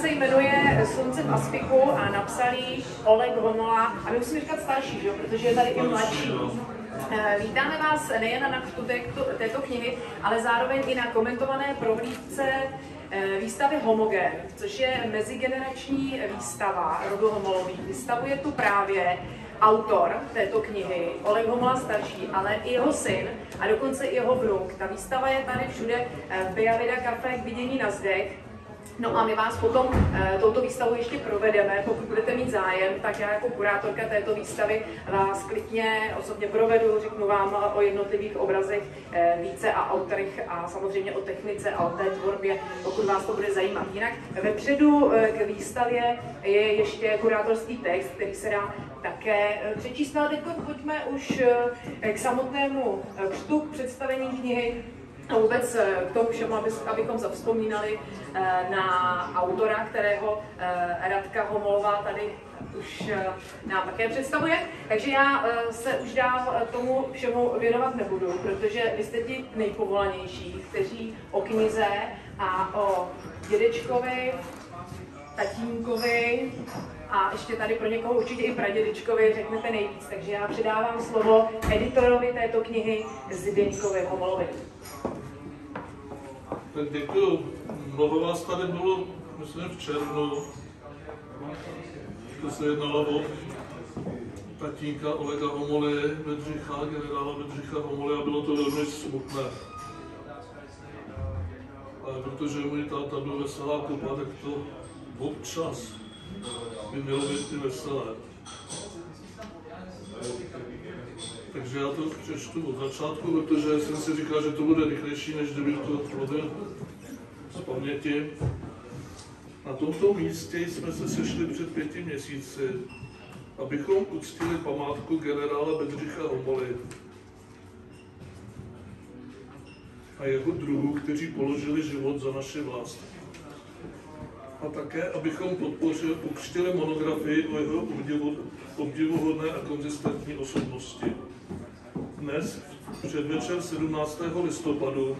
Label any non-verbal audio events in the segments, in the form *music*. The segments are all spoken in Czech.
se jmenuje Slunce v Aspiku a napsal Oleg Homola, a my musíme říkat starší, že? protože je tady i mladší. Eh, Vítáme vás nejen na křtu této knihy, ale zároveň i na komentované prohlídce eh, výstavy Homogen, což je mezigenerační výstava rodu Homolový. Vystavuje tu právě autor této knihy, Oleg Homola starší, ale i jeho syn a dokonce i jeho vnuk. Ta výstava je tady všude eh, v Bejavida Cafe k vidění na zdech. No a my vás potom e, touto výstavu ještě provedeme, pokud budete mít zájem, tak já jako kurátorka této výstavy vás klidně osobně provedu, řeknu vám o jednotlivých obrazech e, více a autorech a samozřejmě o technice a o té tvorbě, pokud vás to bude zajímat. Jinak vepředu e, k výstavě je ještě kurátorský text, který se dá také přečíst. No a teď pojďme už k samotnému křtu, k představení knihy a vůbec eh, k tomu všemu, aby, abychom zavzpomínali eh, na autora, kterého eh, Radka Homolová tady už nám také představuje. Takže já se už dál tomu všemu věnovat nebudu, protože vy jste ti nejpovolanější, kteří o knize a o dědečkovi, tatínkovi a ještě tady pro někoho určitě i pradědičkovi řeknete nejvíc. Takže já předávám slovo editorovi této knihy Zdeňkovi Homolovi. Tak děkuju. Mnoho vás tady bylo, myslím, v červnu. To se jednalo o tatínka Olega Homoly, Bedřicha, generála Bedřicha Homoly a bylo to velmi smutné. Ale protože můj táta byl veselá kupa, tak to občas by mělo být i veselé. Takže já to přečtu od začátku, protože jsem si říkal, že to bude rychlejší, než kdybych to mluvil z paměti. Na tomto místě jsme se sešli před pěti měsíci, abychom uctili památku generála Bedřicha Homoly a jeho druhů, kteří položili život za naše vlast. A také, abychom podpořili, ukřtili monografii o jeho obdivu, obdivuhodné a konzistentní osobnosti. Dnes, předvečer 17. listopadu,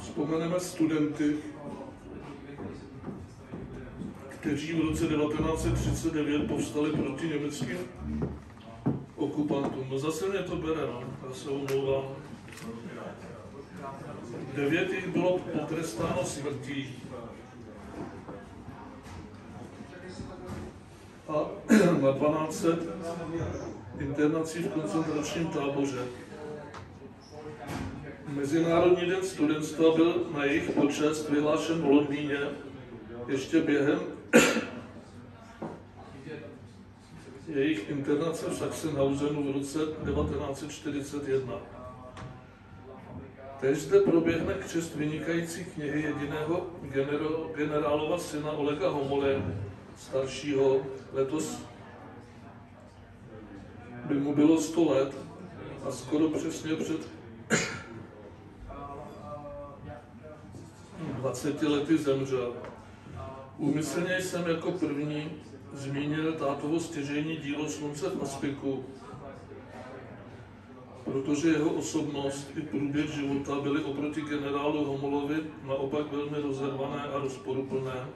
vzpomeneme studenty, kteří v roce 1939 povstali proti německým okupantům. No zase mě to bere, no. já se omlouvám. Devět jich bylo potrestáno smrtí. A *clears throat* na 12 internací v koncentračním táboře. Mezinárodní den studentstva byl na jejich počest vyhlášen v Londýně ještě během jejich internace v Sachsenhausenu v roce 1941. Tež zde proběhne křest vynikající knihy jediného generálova syna Olega Homole, staršího, letos by mu bylo 100 let a skoro přesně před 20 lety zemřel. Úmyslně jsem jako první zmínil tátovo stěžení dílo Slunce v Aspiku, protože jeho osobnost i průběh života byly oproti generálu Homolovi naopak velmi rozervané a rozporuplné,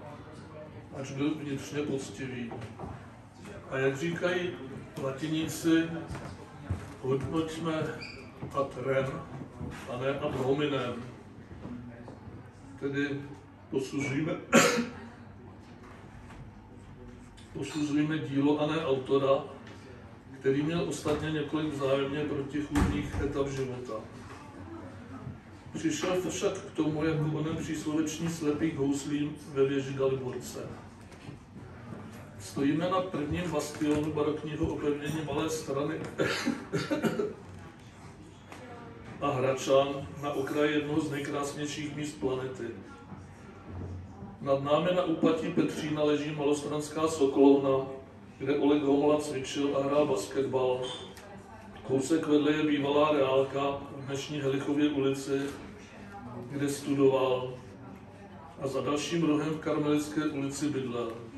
ač byl vnitřně poctivý. A jak říkají latiníci hodnoťme ad rem a ne ad hominem. Tedy posuzujeme, *coughs* posuzujeme dílo a ne autora, který měl ostatně několik vzájemně protichůdných etap života. Přišel však k tomu jako onen přísloveční slepý houslím ve věži Galiborce. Stojíme na prvním bastionu barokního opevnění Malé strany a Hračan na okraji jednoho z nejkrásnějších míst planety. Nad námi na úpatí Petřína leží malostranská Sokolovna, kde Oleg Homola cvičil a hrál basketbal. Kousek vedle je bývalá reálka v dnešní Helichově ulici, kde studoval a za dalším rohem v Karmelické ulici bydlel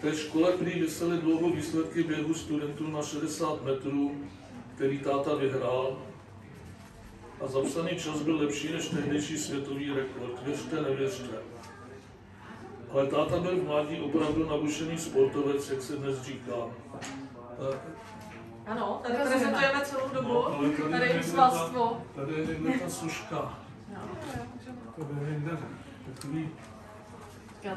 té škole prý vysely dlouho výsledky běhu studentů na 60 metrů, který táta vyhrál. A zapsaný čas byl lepší než tehdejší světový rekord. Věřte, nevěřte. Ale táta byl v mládí opravdu nabušený sportovec, jak se dnes říká. Eh, Ano, tady prezentujeme celou dobu. No, ale tady, Tady je svalstvo. ta, tady je někde ta suška. Tady je někde takový, To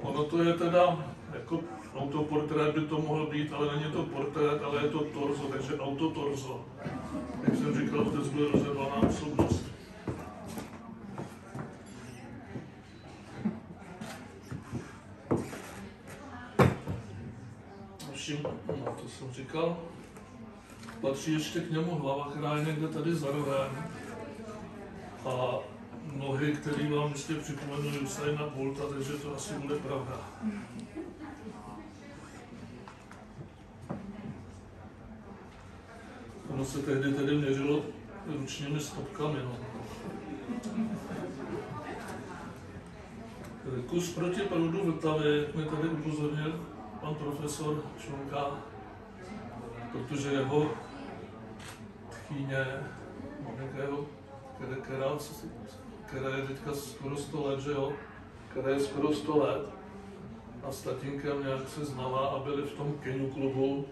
Ono to je teda, jako autoportrét by to mohl být, ale není to portrét, ale je to torzo, takže autotorzo. Jak jsem říkal, otec byl rozhodovaná osobnost. Všim, no to jsem říkal, patří ještě k němu hlava, která je někde tady za rohem. A nohy, které vám ještě připomenuly Usaina Bolta, takže to asi bude pravda. Ono se tehdy tedy měřilo ručními stopkami. No. Kus proti proudu Vltavy, jak mi tady upozornil pan profesor Čonka, protože jeho tchýně, maminka jeho, která, která, která je teďka skoro 100 let, že jo, která je skoro 100 let a s tatínkem nějak se znala a byli v tom kenu klubu,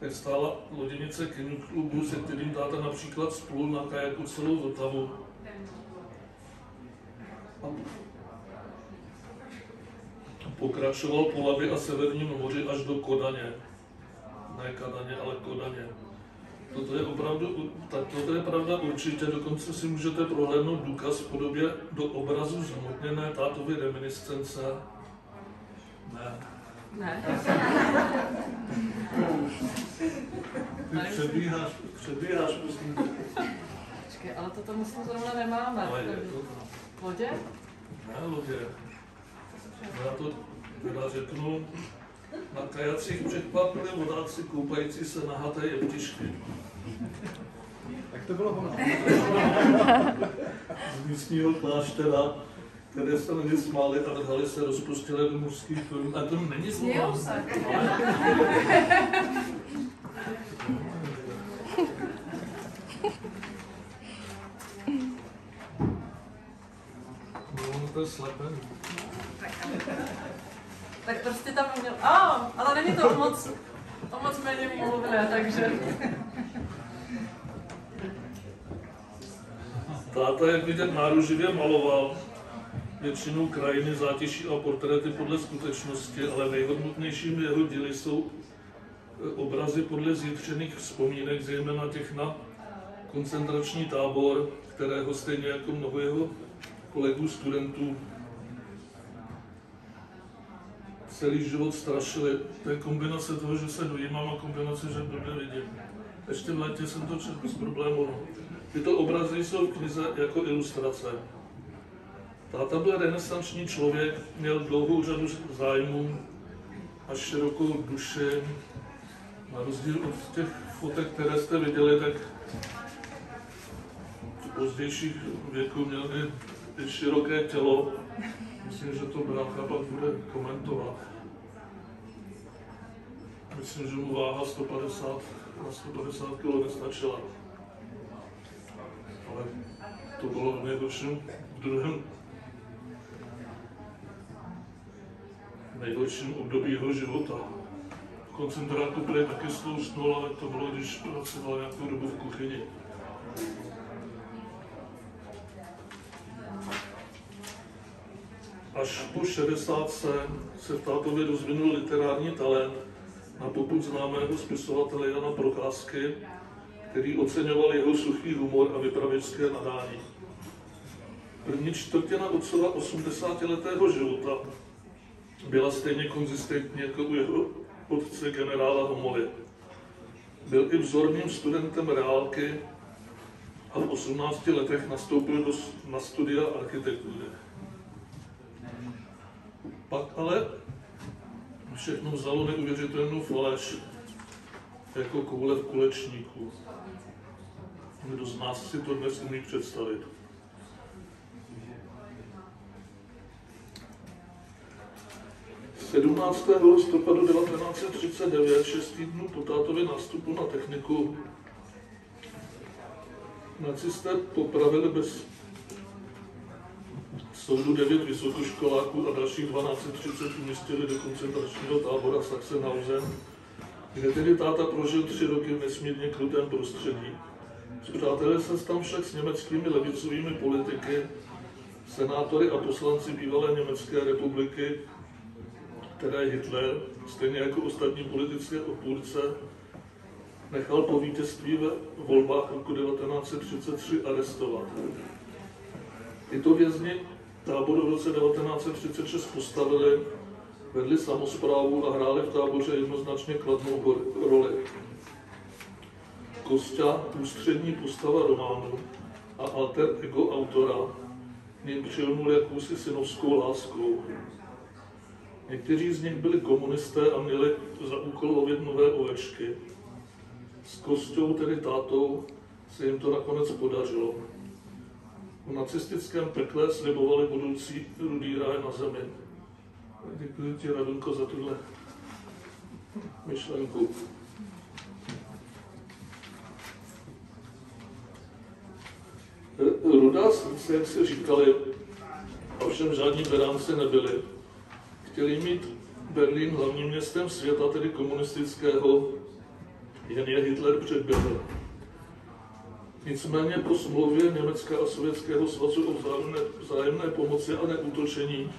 tak stála loděnice kenu klubu, se kterým táta například spolu na kajaku celou Vltavu. A pokračoval po Labi a Severním moři až do Kodaně. Ne Kadaně, ale Kodaně. Toto je opravdu, tak toto je pravda určitě, dokonce si můžete prohlédnout důkaz v podobě do obrazu zhmotněné tátovy reminiscence. Ne. Ne. Ty přebíháš, přebíháš, prosím. Počkej, ale to tomu zrovna nemáme. Ale je to tam. Lodě? Ne, lodě. Já to teda řeknu, na kajacích překvapili vodáci koupající se na haté jeptišky. Tak to bylo ono. z místního kláštera, které se na ně smály a vrhali se rozpustili do mužských filmů. A to není slovo. No, to je slepený. Tak prostě tam měl... A, ale není to moc, o moc méně mluvné, takže... Táta, jak vidět, náruživě maloval. Většinou krajiny, zátiší a portréty podle skutečnosti, ale nejhodnotnějšími jeho díly jsou e, obrazy podle zjitřených vzpomínek, zejména těch na koncentrační tábor, kterého stejně jako mnoho jeho kolegů studentů celý život strašili. To je kombinace toho, že se dojímám a kombinace, že blbě vidím. Ještě v létě jsem to četl bez problému. No. Tyto obrazy jsou v knize jako ilustrace. Táta byl renesanční člověk, měl dlouhou řadu zájmů a širokou duši. Na rozdíl od těch fotek, které jste viděli, tak v pozdějších věku měl i široké tělo. Myslím, že to brácha pak bude komentovat. Myslím, že mu váha 150 na 150 kg nestačila. Ale to bylo v nejhorším, druhém nejhorším období jeho života. V koncentráku byli taky stloustnul, ale to bylo, když pracoval nějakou dobu v kuchyni. Až po 60 se v tátově rozvinul literární talent na popud známého spisovatele Jana Procházky, který oceňoval jeho suchý humor a vypravěčské nadání. První čtvrtina otcova 80-letého života byla stejně konzistentní jako u jeho otce generála Homory. Byl i vzorným studentem reálky a v 18 letech nastoupil do, na studia architektury. Pak ale všechno vzalo neuvěřitelnou faleš, jako koule v kulečníku. Kdo z nás si to dnes umí představit? Z 17. listopadu 1939, šest týdnů po tátově nástupu na techniku, nacisté popravili bez soudu devět vysokoškoláků a dalších 1230 umístili do koncentračního tábora Sachsenhausen, kde tedy táta prožil tři roky v nesmírně krutém prostředí. Přátelé se tam však s německými levicovými politiky, senátory a poslanci bývalé Německé republiky, které Hitler, stejně jako ostatní politické odpůrce, nechal po vítězství ve volbách roku 1933 arestovat. Tyto vězni táboru v roce 1936 postavili, vedli samozprávu a hráli v táboře jednoznačně kladnou roli. Kostя, ústřední postava románu a alter ego autora, ním přilnul jakousi synovskou láskou. Někteří z nich byli komunisté a měli za úkol lovit nové ovečky. S Kostou, tedy tátou, se jim to nakonec podařilo. V nacistickém pekle slibovali budoucí rudý ráj na zemi. Děkuji ti, Radunko, za tuhle myšlenku. Rudá srdce, jak se říkali, ovšem žádní beránci nebyli. Chtěli mít Berlín hlavním městem světa, tedy komunistického, jen je Hitler předběhl. Nicméně po smlouvě Německa a Sovětského svazu o vzájemné, vzájemné pomoci a neútočení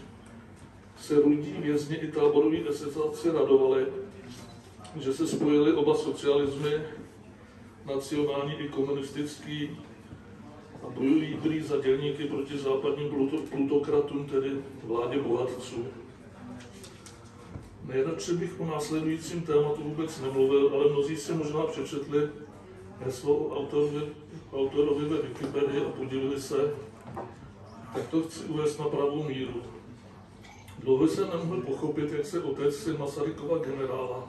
se rudí vězni i táboroví esetáci radovali, že se spojili oba socialismy, nacionální i komunistický, a bojují prý za dělníky proti západním plutokratům, tedy vládě bohatců. Nejradši bych o následujícím tématu vůbec nemluvil, ale mnozí si možná přečetli heslo autorovi, autorovi ve Wikipedii a podívali se, tak to chci uvést na pravou míru. Dlouho jsem nemohl pochopit, jak se otec syn Masarykova generála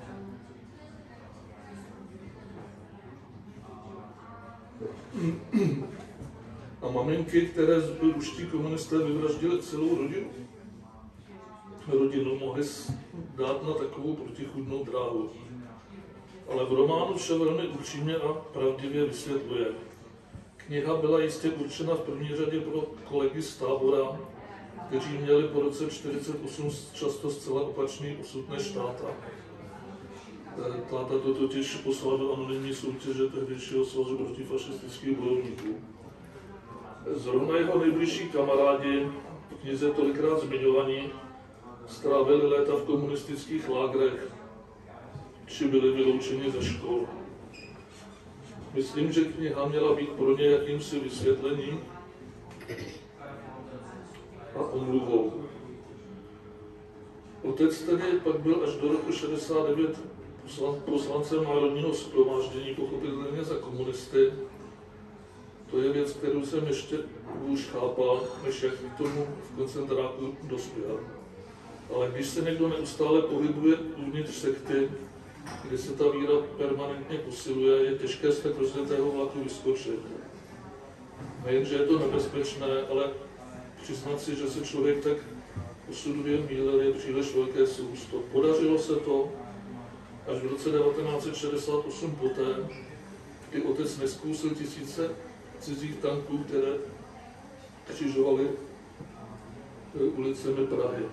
a maminky, které ruští komunisté vyvraždili celou rodinu. Rodinu mohli dát na takovou protichudnou dráhu. Ale v románu vše velmi upřímně a pravdivě vysvětluje. Kniha byla jistě určena v první řadě pro kolegy z tábora, kteří měli po roce 1948 často zcela opačný osud než táta. Eh, táta to totiž poslal do anonymní soutěže tehdejšího svazu protifašistických bojovníků. Zrovna jeho nejbližší kamarádi, v knize tolikrát zmiňovaní, strávili léta v komunistických lágrech, či byli vyloučeni ze škol. Myslím, že kniha měla být pro ně jakýmsi vysvětlením a omluvou. Otec tedy pak byl až do roku 69 poslancem Národního shromáždění, pochopitelně za komunisty, to je věc, kterou jsem ještě už chápal, než jak k tomu v koncentráku dospěl. Ale když se někdo neustále pohybuje uvnitř sekty, kde se ta víra permanentně posiluje, je těžké z tak rozdětého vlaku vyskočit. Nejenže je to nebezpečné, ale přiznat si, že se člověk tak osudově mílil, je příliš velké sousto. Podařilo se to až v roce 1968 poté, kdy otec neskousil tisíce cizích tanků, které křižovaly eh, ulicemi Prahy.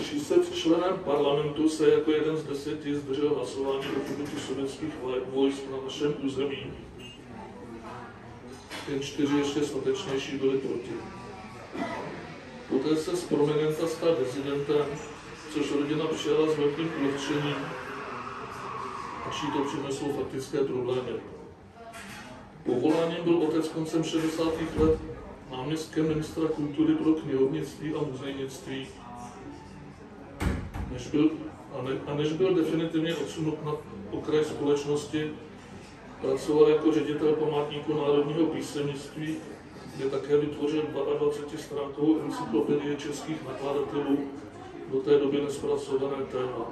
Šíset členem parlamentu se jako jeden z deseti zdržel hlasování o pobytu sovětských vojsk na našem území. Jen čtyři ještě statečnější byli proti. Poté se z prominenta stal dezidentem, což rodina přijala s velkým ulehčením až jí to přineslo faktické problémy. Povoláním byl otec koncem 60. let náměstkem ministra kultury pro knihovnictví a muzejnictví. Než byl, a, ne, a než byl definitivně odsunut na okraj společnosti, pracoval jako ředitel památníku národního písemnictví, kde také vytvořil 22 stránkovou encyklopedii českých nakladatelů, do té doby nespracované téma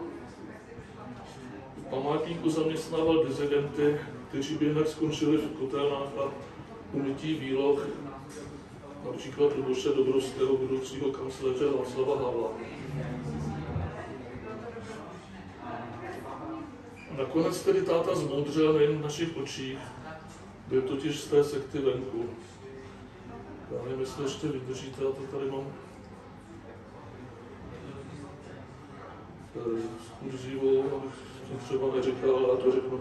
památníku zaměstnával dizidenty, kteří jinak skončili v kotelnách a umytí výloh, například Luboše Dobrovského, budoucího kancléře Václava Havla. Nakonec tedy táta zmoudřel nejen v našich očích, Byl totiž z té sekty venku. Já nevím, jestli ještě vydržíte, já to tady mám eh, kurzívou, abych to třeba neříkal, ale to řeknu.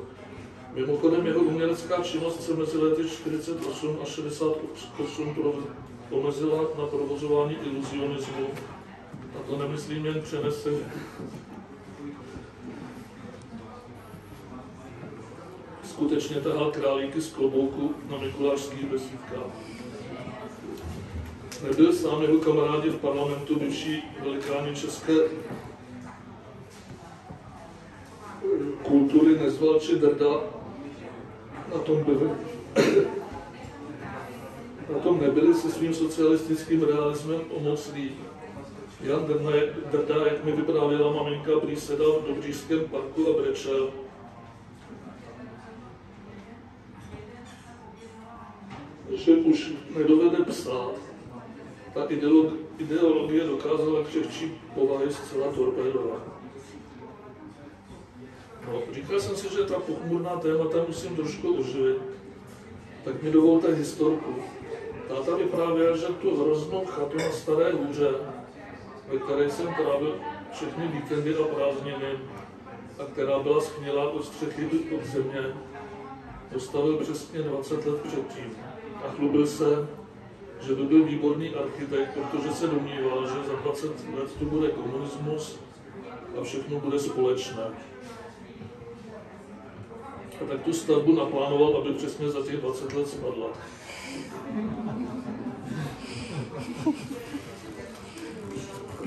Mimochodem jeho umělecká činnost se mezi lety 48 a 68 omezila na provozování iluzionismu. A to nemyslím jen přeneseně. Skutečně tahal králíky z klobouku na mikulášských besídkách. Nebyl sám jeho kamarádi v parlamentu vyšší velikáni české kultury Nezval či Drda na tom byli. na tom nebyli se svým socialistickým realismem omocní. Jan Drda, jak mi vyprávěla maminka, prý sedal v Dobřížském parku a brečel. Že už nedovede psát. Ta ideologie dokázala křehčí povahy zcela torpédovat. No, říkal jsem si, že ta pochmurná témata musím trošku oživit. Tak mi dovolte historku. Táta vyprávěl, že tu hroznou chatu na Staré hůře, ve které jsem trávil všechny víkendy a prázdniny, a která byla schnilá od střechy od země, postavil přesně 20 let předtím. A chlubil se, že by byl výborný architekt, protože se domníval, že za 20 let tu bude komunismus a všechno bude společné. A tak tu stavbu naplánoval, aby přesně za těch 20 let spadla.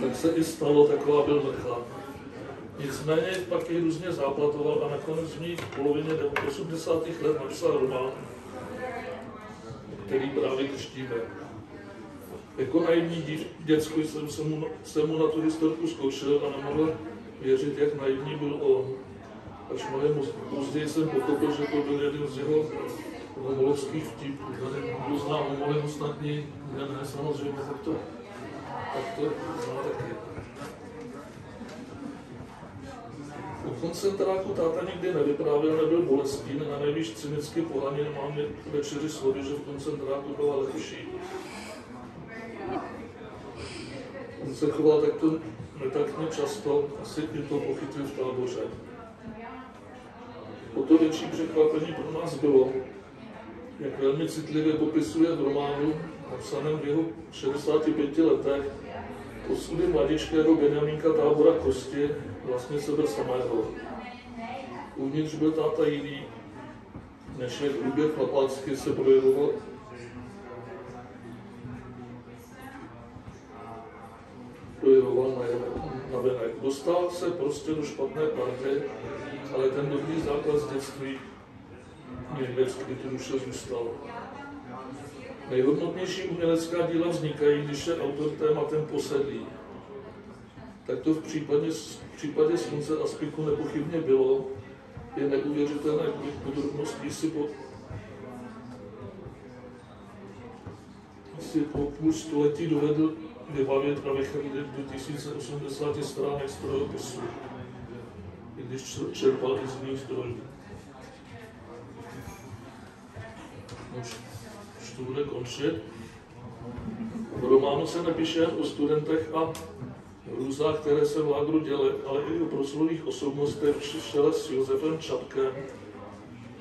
tak se i stalo, taková byl mrcha. Nicméně pak ji různě záplatoval a nakonec v ní v polovině 80. let napsal román, který právě křtíme. Jako naivní děcko jsem, se mu, jsem mu na tu historku zkoušel a nemohl věřit, jak naivní byl on. Až mnohem později jsem pochopil, že to byl jeden z jeho homolovských vtipů. Tady kdo zná homolinu snad ne, ne, samozřejmě, tak to, tak to zná taky. O koncentráku táta nikdy nevyprávěl, nebyl bolestný, na nejvíc cynicky pohaně mám večeři slovy, že v koncentráku byla lepší. On se choval takto netaktně často, asi i to pochytil v táboře. O to větší překvapení pro nás bylo, jak velmi citlivě popisuje v románu, napsaném v jeho 65 letech, osudy mladičkého Benjamínka tábora Kosti, vlastně sebe samého. Uvnitř byl táta jiný, než jak průběh chlapácky se projevoval projevoval na, na venek. Dostal se prostě do špatné party, ale ten dobrý základ z dětství někde v skrytu duše zůstal. Nejhodnotnější umělecká díla vznikají, když je autor tématem posedlý. Tak to v případě, v případě Slunce a Spiku nepochybně bylo. Je neuvěřitelné, kolik podrobností si po, si po půl století dovedl vybavit a vychrlit do 1080 stránek strojopisu, i když čerpal i z jiných zdrojů. Už, už to bude končit. V románu se nepíše jen o studentech a hrůzách, které se v lágru děly, ale i o proslových osobnostech v čele s Josefem Čapkem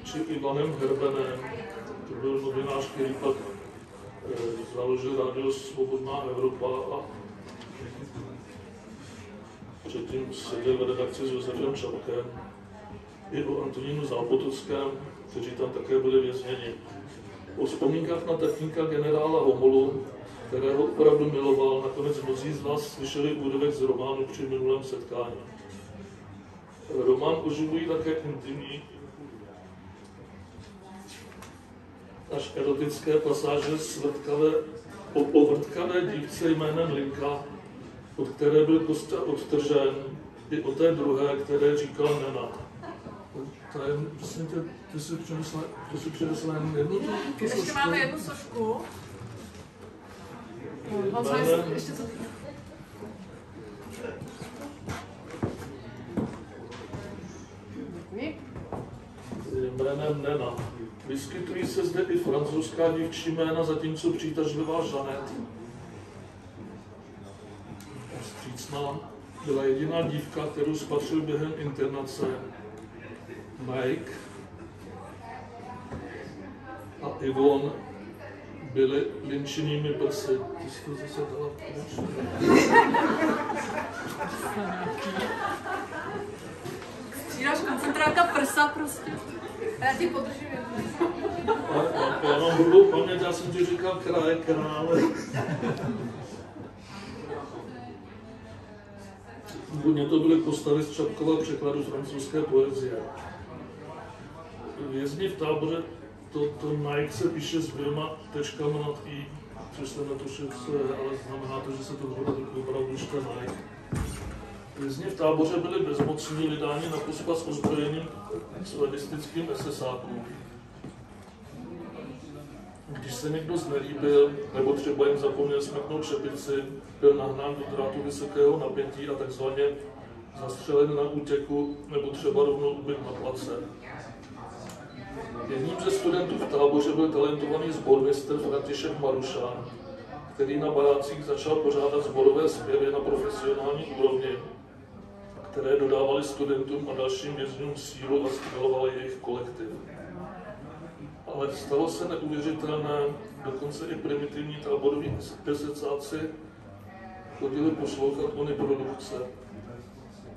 či Ivanem Herbenem. To byl novinář, který pak eh, založil rádio Svobodná Evropa a předtím seděl v redakci s Josefem Čapkem i o Antonínu Zápotockém, kteří tam také byli vězněni. O vzpomínkách na tatínka generála Homolu, kterého opravdu miloval, nakonec mnozí z vás slyšeli úryvek z románu při minulém setkání. Román oživují také intimní až erotické pasáže svrtkavé, o povrtkavé dívce jménem Linka, od které byl Kostel odtržen, i o té druhé, které říkal Nena. To je, prostě ty, ty si přinesla, ty si přinesla jen jednu Ještě máme jednu sošku. Jménem Nena. Vyskytují se zde i francouzská dívčí jména, zatímco přitažlivá Žanet. Vstřícná byla jediná dívka, kterou spatřil během internace. Mike a Ivon byly linčenými prsy. Ty jsi to zase dala Střídáš koncentráka prsa prostě. Já ti podržím. Já, mám blbou paměť, já jsem ti říkal kraje, krále. Původně to byly postavy z Čapkova překladu francouzské poezie. Vězni v táboře, to, to Nike se píše s dvěma tečkami nad i, což jsem netušil, co je, ale znamená to, že se to opravdu čte Nike. Vězni v táboře byli bezmocní, vydáni na pospas ozbrojeným sledistickým SSákům. Když se někdo znelíbil, nebo třeba jim zapomněl smeknout čepici, byl nahnán do drátu vysokého napětí a takzvaně zastřelen na útěku, nebo třeba rovnou ubyt na place. Jedním ze studentů v táboře byl talentovaný zbormistr František Marušán, který na barácích začal pořádat zborové zpěvy na profesionální úrovni, které dodávaly studentům a dalším vězňům sílu a stylovaly jejich kolektiv. Ale stalo se neuvěřitelné, dokonce i primitivní táboroví SSáci chodili poslouchat ony produkce.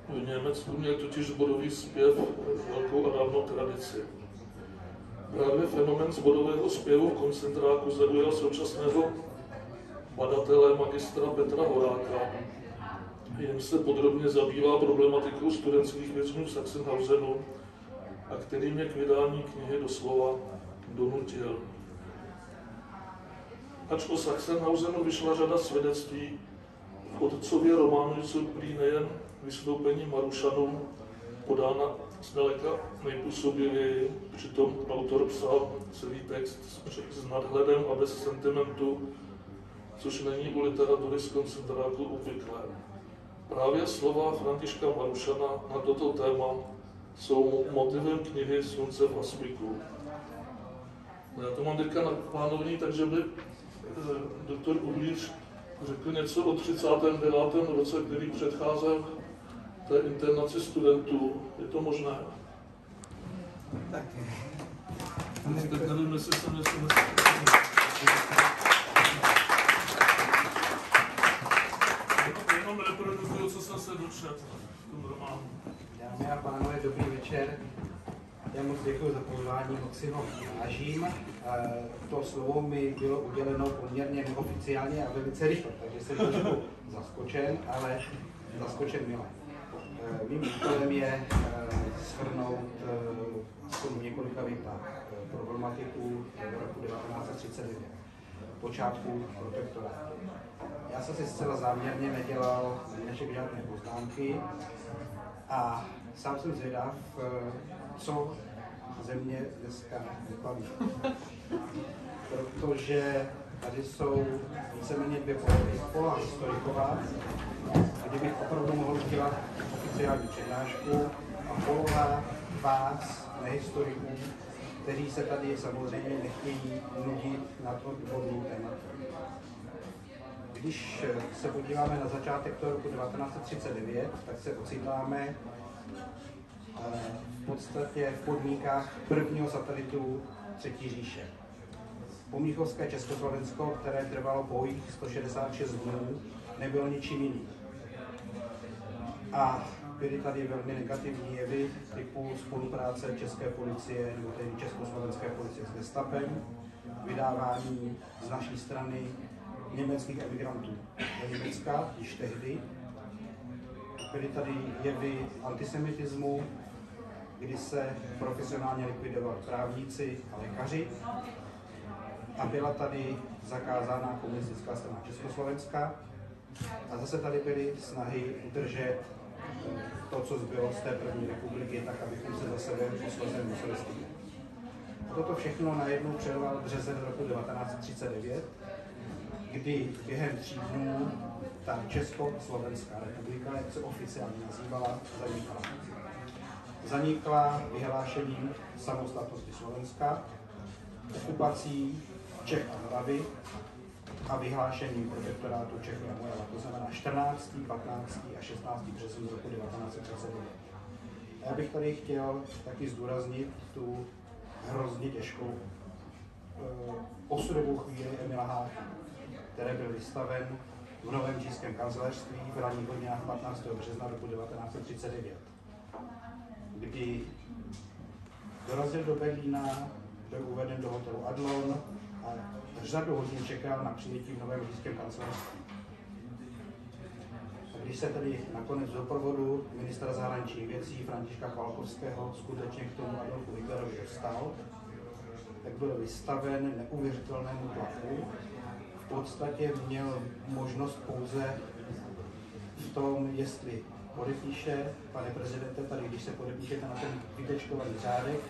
V Německu měl totiž zborový zpěv velkou a dávnou tradici. Právě fenomen zborového zpěvu v koncentráku zaujal současného badatele magistra Petra Horáka, jen se podrobně zabývá problematikou studentských vězňů v Sachsenhausenu a který mě k vydání knihy doslova donutil. Ač o Sachsenhausenu vyšla řada svědectví, v otcově románu jsou prý nejen vystoupení Marušanů podána zdaleka nejpůsobivěji, přitom autor psal celý text s nadhledem a bez sentimentu, což není u literatury z koncentráku obvyklé. Právě slova Františka Marušana na toto téma jsou motivem knihy Slunce v Aspiku. Já to mám teďka naplánovaný, takže by eh, doktor Uhlíř řekl něco o 39. roce, který předcházel té internaci studentů. Je to možné? Tak. Dámy a pánové, dobrý večer. Já moc děkuji za pozvání, moc si ho vážím. Eh, To slovo mi bylo uděleno poměrně neoficiálně a velice rychle, takže jsem trošku zaskočen, ale zaskočen milé. Eh, Mým úkolem je eh, shrnout eh, aspoň v několika větách problematiku roku 1939, počátku protektorátu. Já jsem si zcela záměrně nedělal dnešek žádné poznámky a sám jsem zvědav, co země dneska vybaví. Protože tady jsou víceméně dvě polovy. Pola historiková, kde bych opravdu mohl udělat oficiální přednášku a polová vás, nehistoriků, kteří se tady samozřejmě nechtějí nudit nad odborným tématem. Když se podíváme na začátek toho roku 1939, tak se ocitáme eh, v podstatě v podmínkách prvního satelitu Třetí říše. Pomíchovské Československo, které trvalo pouhých 166 dnů, nebylo ničím jiným. A byly tady velmi negativní jevy typu spolupráce české policie nebo tedy československé policie s Gestapem, vydávání z naší strany německých emigrantů do Německa již tehdy. Byly tady jevy antisemitismu, kdy se profesionálně likvidovali právníci a lékaři a byla tady zakázána komunistická strana Československa a zase tady byly snahy udržet to, co zbylo z té první republiky, tak abychom se zase posledně museli stydět. A toto všechno najednou přerval březen roku 1939, kdy během tří dnů ta Československá republika, jak se oficiálně nazývala, zanikla. Zanikla vyhlášením samostatnosti Slovenska okupací Čech a Moravy a vyhlášením protektorátu Čechy a Morava. To znamená 14., 15. a 16. březen roku 1939. Já bych tady chtěl taky zdůraznit tu hrozně těžkou uh, osudovou chvíli Emila Háchy, který byl vystaven v Novém čínském kancelářství v ranních hodinách 15. března roku 1939, kdy dorazil do Berlína, byl uveden do hotelu Adlon a řadu hodin čekal na přijetí v Novém čínském kancelářství. Když se tedy nakonec do provodu ministra zahraničních věcí Františka Chvalkovského skutečně k tomu Adolfu Hitlerovi dostal, tak byl vystaven neuvěřitelnému tlaku. V podstatě měl možnost pouze v tom, jestli podepíše, pane prezidente, tady když se podepíšete na ten vytečkovaný řádek,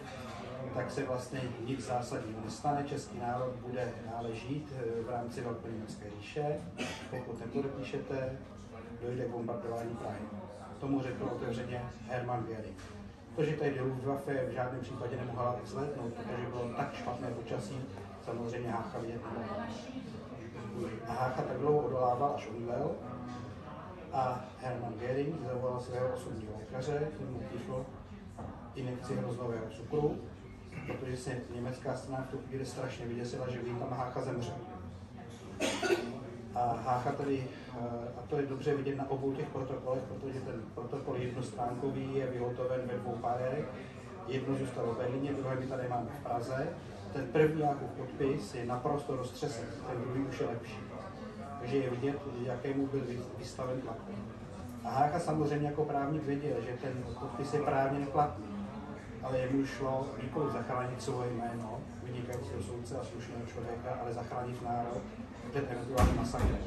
tak se vlastně nic zásadního nestane. Český národ bude dále žít eh, v rámci Velkoněmecké říše. Pokud nepodepíšete, dojde k bombardování Prahy. Tomu řekl otevřeně Hermann Göring. To, že tady Luftwaffe v žádném případě nemohla vzletnout, protože bylo tak špatné počasí, samozřejmě Hácha vidět nemohla. A Hácha tak dlouho odolával, až umřel. A Hermann Göring zavolal svého osobního lékaře, mu přišlo injekci hroznového cukru, protože se německá strana v tu chvíli strašně vyděsila, že tam Hácha zemřel. A Hácha tady, a to je dobře vidět na obou těch protokolech, protože ten protokol jednostránkový je vyhotoven ve dvou párech. Jedno zůstalo v Berlíně, druhé my tady máme v Praze. Ten první Jákův podpis je naprosto roztřesen, ten druhý už je lepší. Takže je vidět, jakému byl vystaven tlak. A Hácha samozřejmě jako právník věděl, že ten podpis je právně neplatný, ale jemu šlo nikoli zachránit svoje jméno, vynikajícího soudce a slušného člověka, ale zachránit národ před eventuálním masakrem.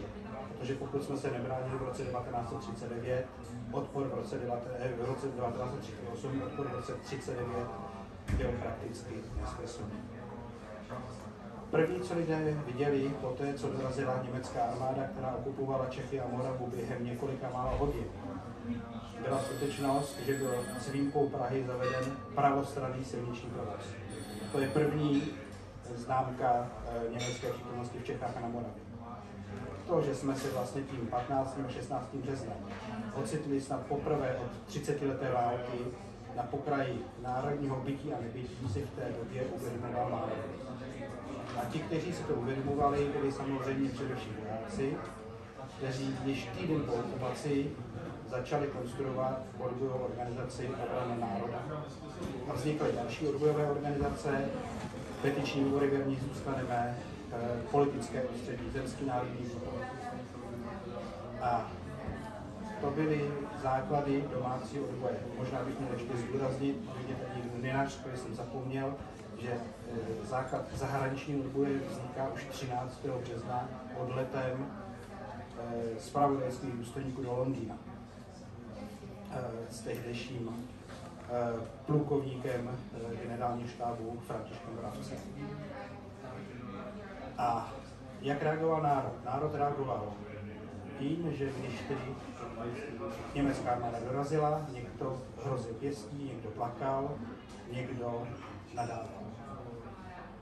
Protože pokud jsme se nebránili v roce 1939, odpor v roce, 19, v roce 1938, odpor v roce 1939 byl prakticky nesmyslný. První, co lidé viděli po té, co dorazila německá armáda, která okupovala Čechy a Moravu během několika málo hodin, byla skutečnost, že byl s výjimkou Prahy zaveden pravostranný silniční provoz. To je první známka eh, německé přítomnosti v Čechách a na Moravě. To, že jsme se vlastně tím 15. a 16. březnem ocitli snad poprvé od 30 leté války na pokraji národního bytí a nebytí si v té době uvědomoval málo. A ti, kteří si to uvědomovali, byli samozřejmě především vojáci, kteří již týden po okupaci začali konstruovat odbojovou organizaci obrany národa. A vznikly další odbojové organizace, petiční výbory, v nich zůstaneme, eh, politické prostředí, zemský národní výbor. A to byly základy domácí odboje. Možná bych měl ještě zdůraznit, že novinář, který jsem zapomněl, že eh, základ zahraniční odboje vzniká už 13. března odletem eh, zpravodajských důstojníků do Londýna s tehdejším Eh, plukovníkem eh, generálního štábu Františkem Bravcem. A jak reagoval národ? Národ reagoval tím, že když tedy německá armáda dorazila, někdo hrozil pěstí, někdo plakal, někdo nadával.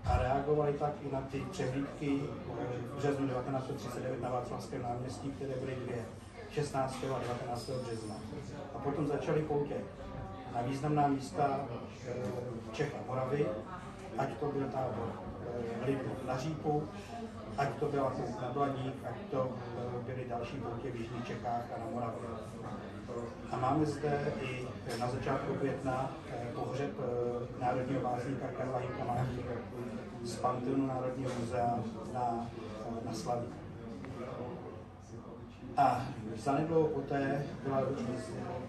A reagovali tak i na ty přehlídky eh, v březnu 1939 na Václavském náměstí, které byly dvě, 16. a 19. března. A potom začaly poutě na významná místa eh, Čech a Moravy, ať to byl tábor eh, Lipov na Řípu, ať to byla Pout na Blaník, ať to eh, byly další poutě v Jižních Čechách a na Moravě. A máme zde i na začátku května pohřeb národního básníka Karla Hinka z Panteonu Národního muzea na, na Slaví. A zanedlouho poté byla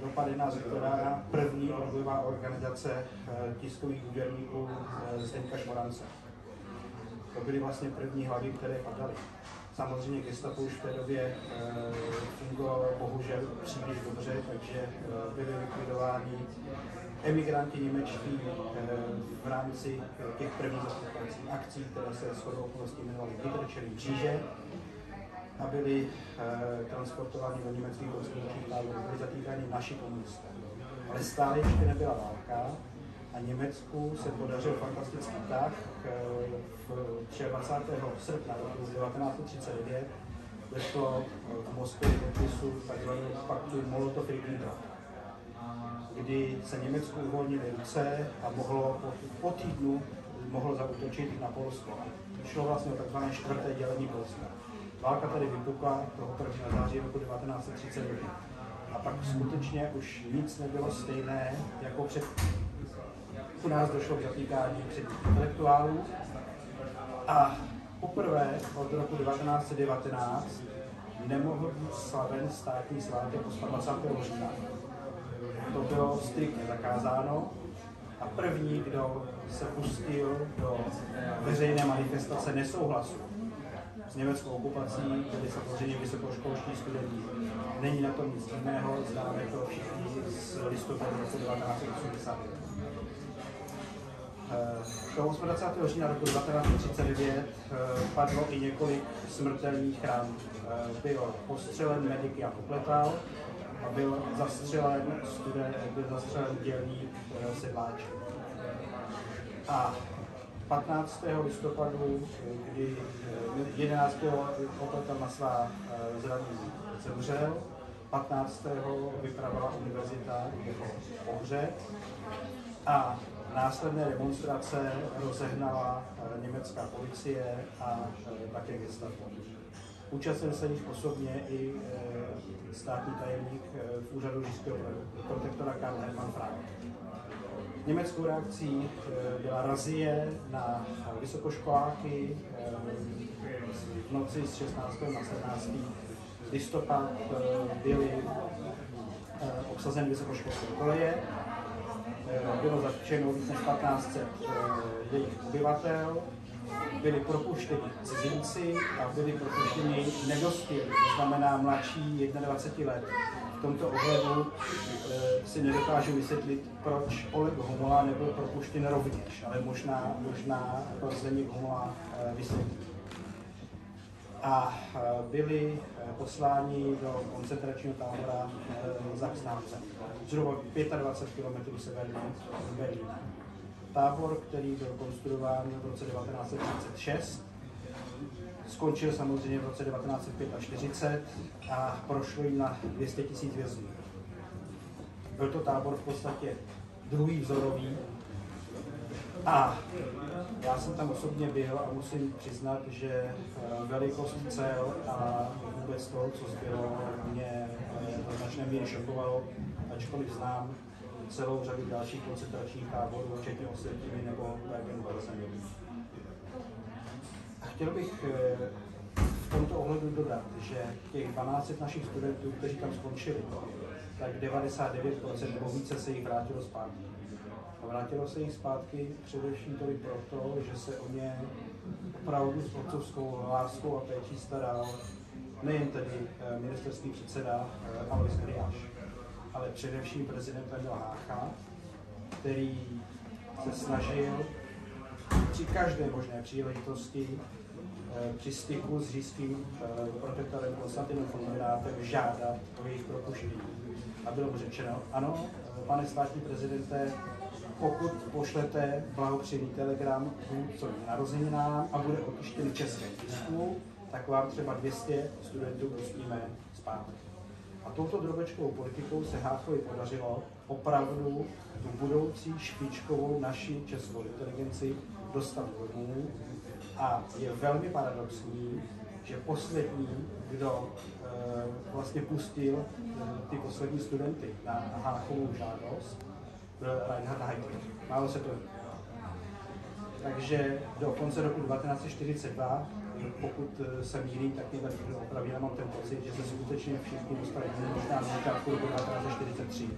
dopadena Viktora první odbojová organizace eh, tiskových úderníků eh, Zdeňka Šmorance. To byly vlastně první hlavy, které padaly. Samozřejmě gestapo už v té době e, fungovalo bohužel příliš dobře, takže byly likvidováni emigranti němečtí v rámci těch prvních zastupovacích akcí, které se shodou okolností jmenovaly Vytrčený kříže a byli e, transportováni do německých koncentračních táborů, byli zatýkáni naši komunisté. Ale stále ještě nebyla válka a Německu se podařil fantastický tah. V 23. srpna roku 1939 došlo v Moskvě podpisu tzv. paktu Molotov-Ribbentrop, kdy se Německu uvolnily ruce a mohlo po, po týdnu mohlo zautočit na Polsko. Šlo vlastně o tzv. čtvrté dělení Polska. Válka tady vypukla toho 1. září roku 1939. A pak skutečně už nic nebylo stejné jako před u nás došlo k zatýkání předních intelektuálů a poprvé od roku 1919 nemohl být slaven státní svátek 28. října. To bylo striktně zakázáno a první, kdo se pustil do veřejné manifestace nesouhlasu německou okupací, byli samozřejmě vysokoškolští studenti. Není na tom nic jiného, známe to všichni z listopadu roku 1980. Do 28. října roku 1939 eh, padlo i několik smrtelných ran. Eh, byl postřelen medic Jan Opletal a byl zastřelen, student, byl zastřelen dělník eh, sedláč. A 15. listopadu, kdy 11. Opletal na svá zranění zemřel, 15. vypravila univerzita jako pohřeb a Následné demonstrace rozehnala eh, německá policie a eh, také gestapo. Účastnil se jich osobně i eh, státní tajemník v úřadu říšského protektora Karl Hermann Frank. Německou reakcí byla razie na vysokoškoláky v noci z 16. na 17. listopad byly obsazeny vysokoškolské koleje Eh, bylo zatčeno víc než 1500 eh, jejich obyvatel, byli propuštěni cizinci a byli propuštěni nedospělí, to znamená mladší 21 let. V tomto ohledu e, si nedokážu vysvětlit, proč Oleg Homola nebyl propuštěn rovněž, ale možná, možná to Zdeněk Homola e, vysvětlí a byli posláni do koncentračního tábora Sachsenhausen, zhruba 25 km severně od Berlína. Tábor, který byl konstruován v roce 1936, skončil samozřejmě v roce 1945 a prošlo jim na 200 000 vězňů. Byl to tábor v podstatě druhý vzorový a já jsem tam osobně byl a musím přiznat, že eh, velikost cel a vůbec to, co zbylo, mě eh, do značné míry šokovalo, ačkoliv znám celou řadu dalších koncentračních táborů, včetně Osvětimi nebo Bergen-Belsen. Chtěl bych eh, v tomto ohledu dodat, že těch 12 našich studentů, kteří tam skončili, tak 99% nebo více se jich vrátilo zpátky. A vrátilo se jich zpátky především tolik proto, že se o ně opravdu s otcovskou láskou a péčí staral nejen tedy eh, ministerský předseda eh, Alois Kriáš, ale především prezident Emil Hácha, který se snažil při každé možné příležitosti při styku s říšským protektorem Konstantinem Fonminátem žádat o jejich propuštění. A bylo mu řečeno, ano, pane státní prezidente, pokud pošlete blahopřejný telegram co narozeninám a bude otištěn českém tisku, tak vám třeba 200 studentů pustíme zpátky. A touto drobečkovou politikou se Háchovi podařilo opravdu tu budoucí špičkovou naši českou inteligenci dostat domů a je velmi paradoxní, že poslední, kdo e, vlastně pustil e, ty poslední studenty na Háchovou žádost, Reinhard Heydrich. Málo se to takže do konce roku 1942, pokud eh, se mýlím, tak mě tady opravdu já mám ten pocit, že se skutečně všichni dostali možná začátku roku 1943.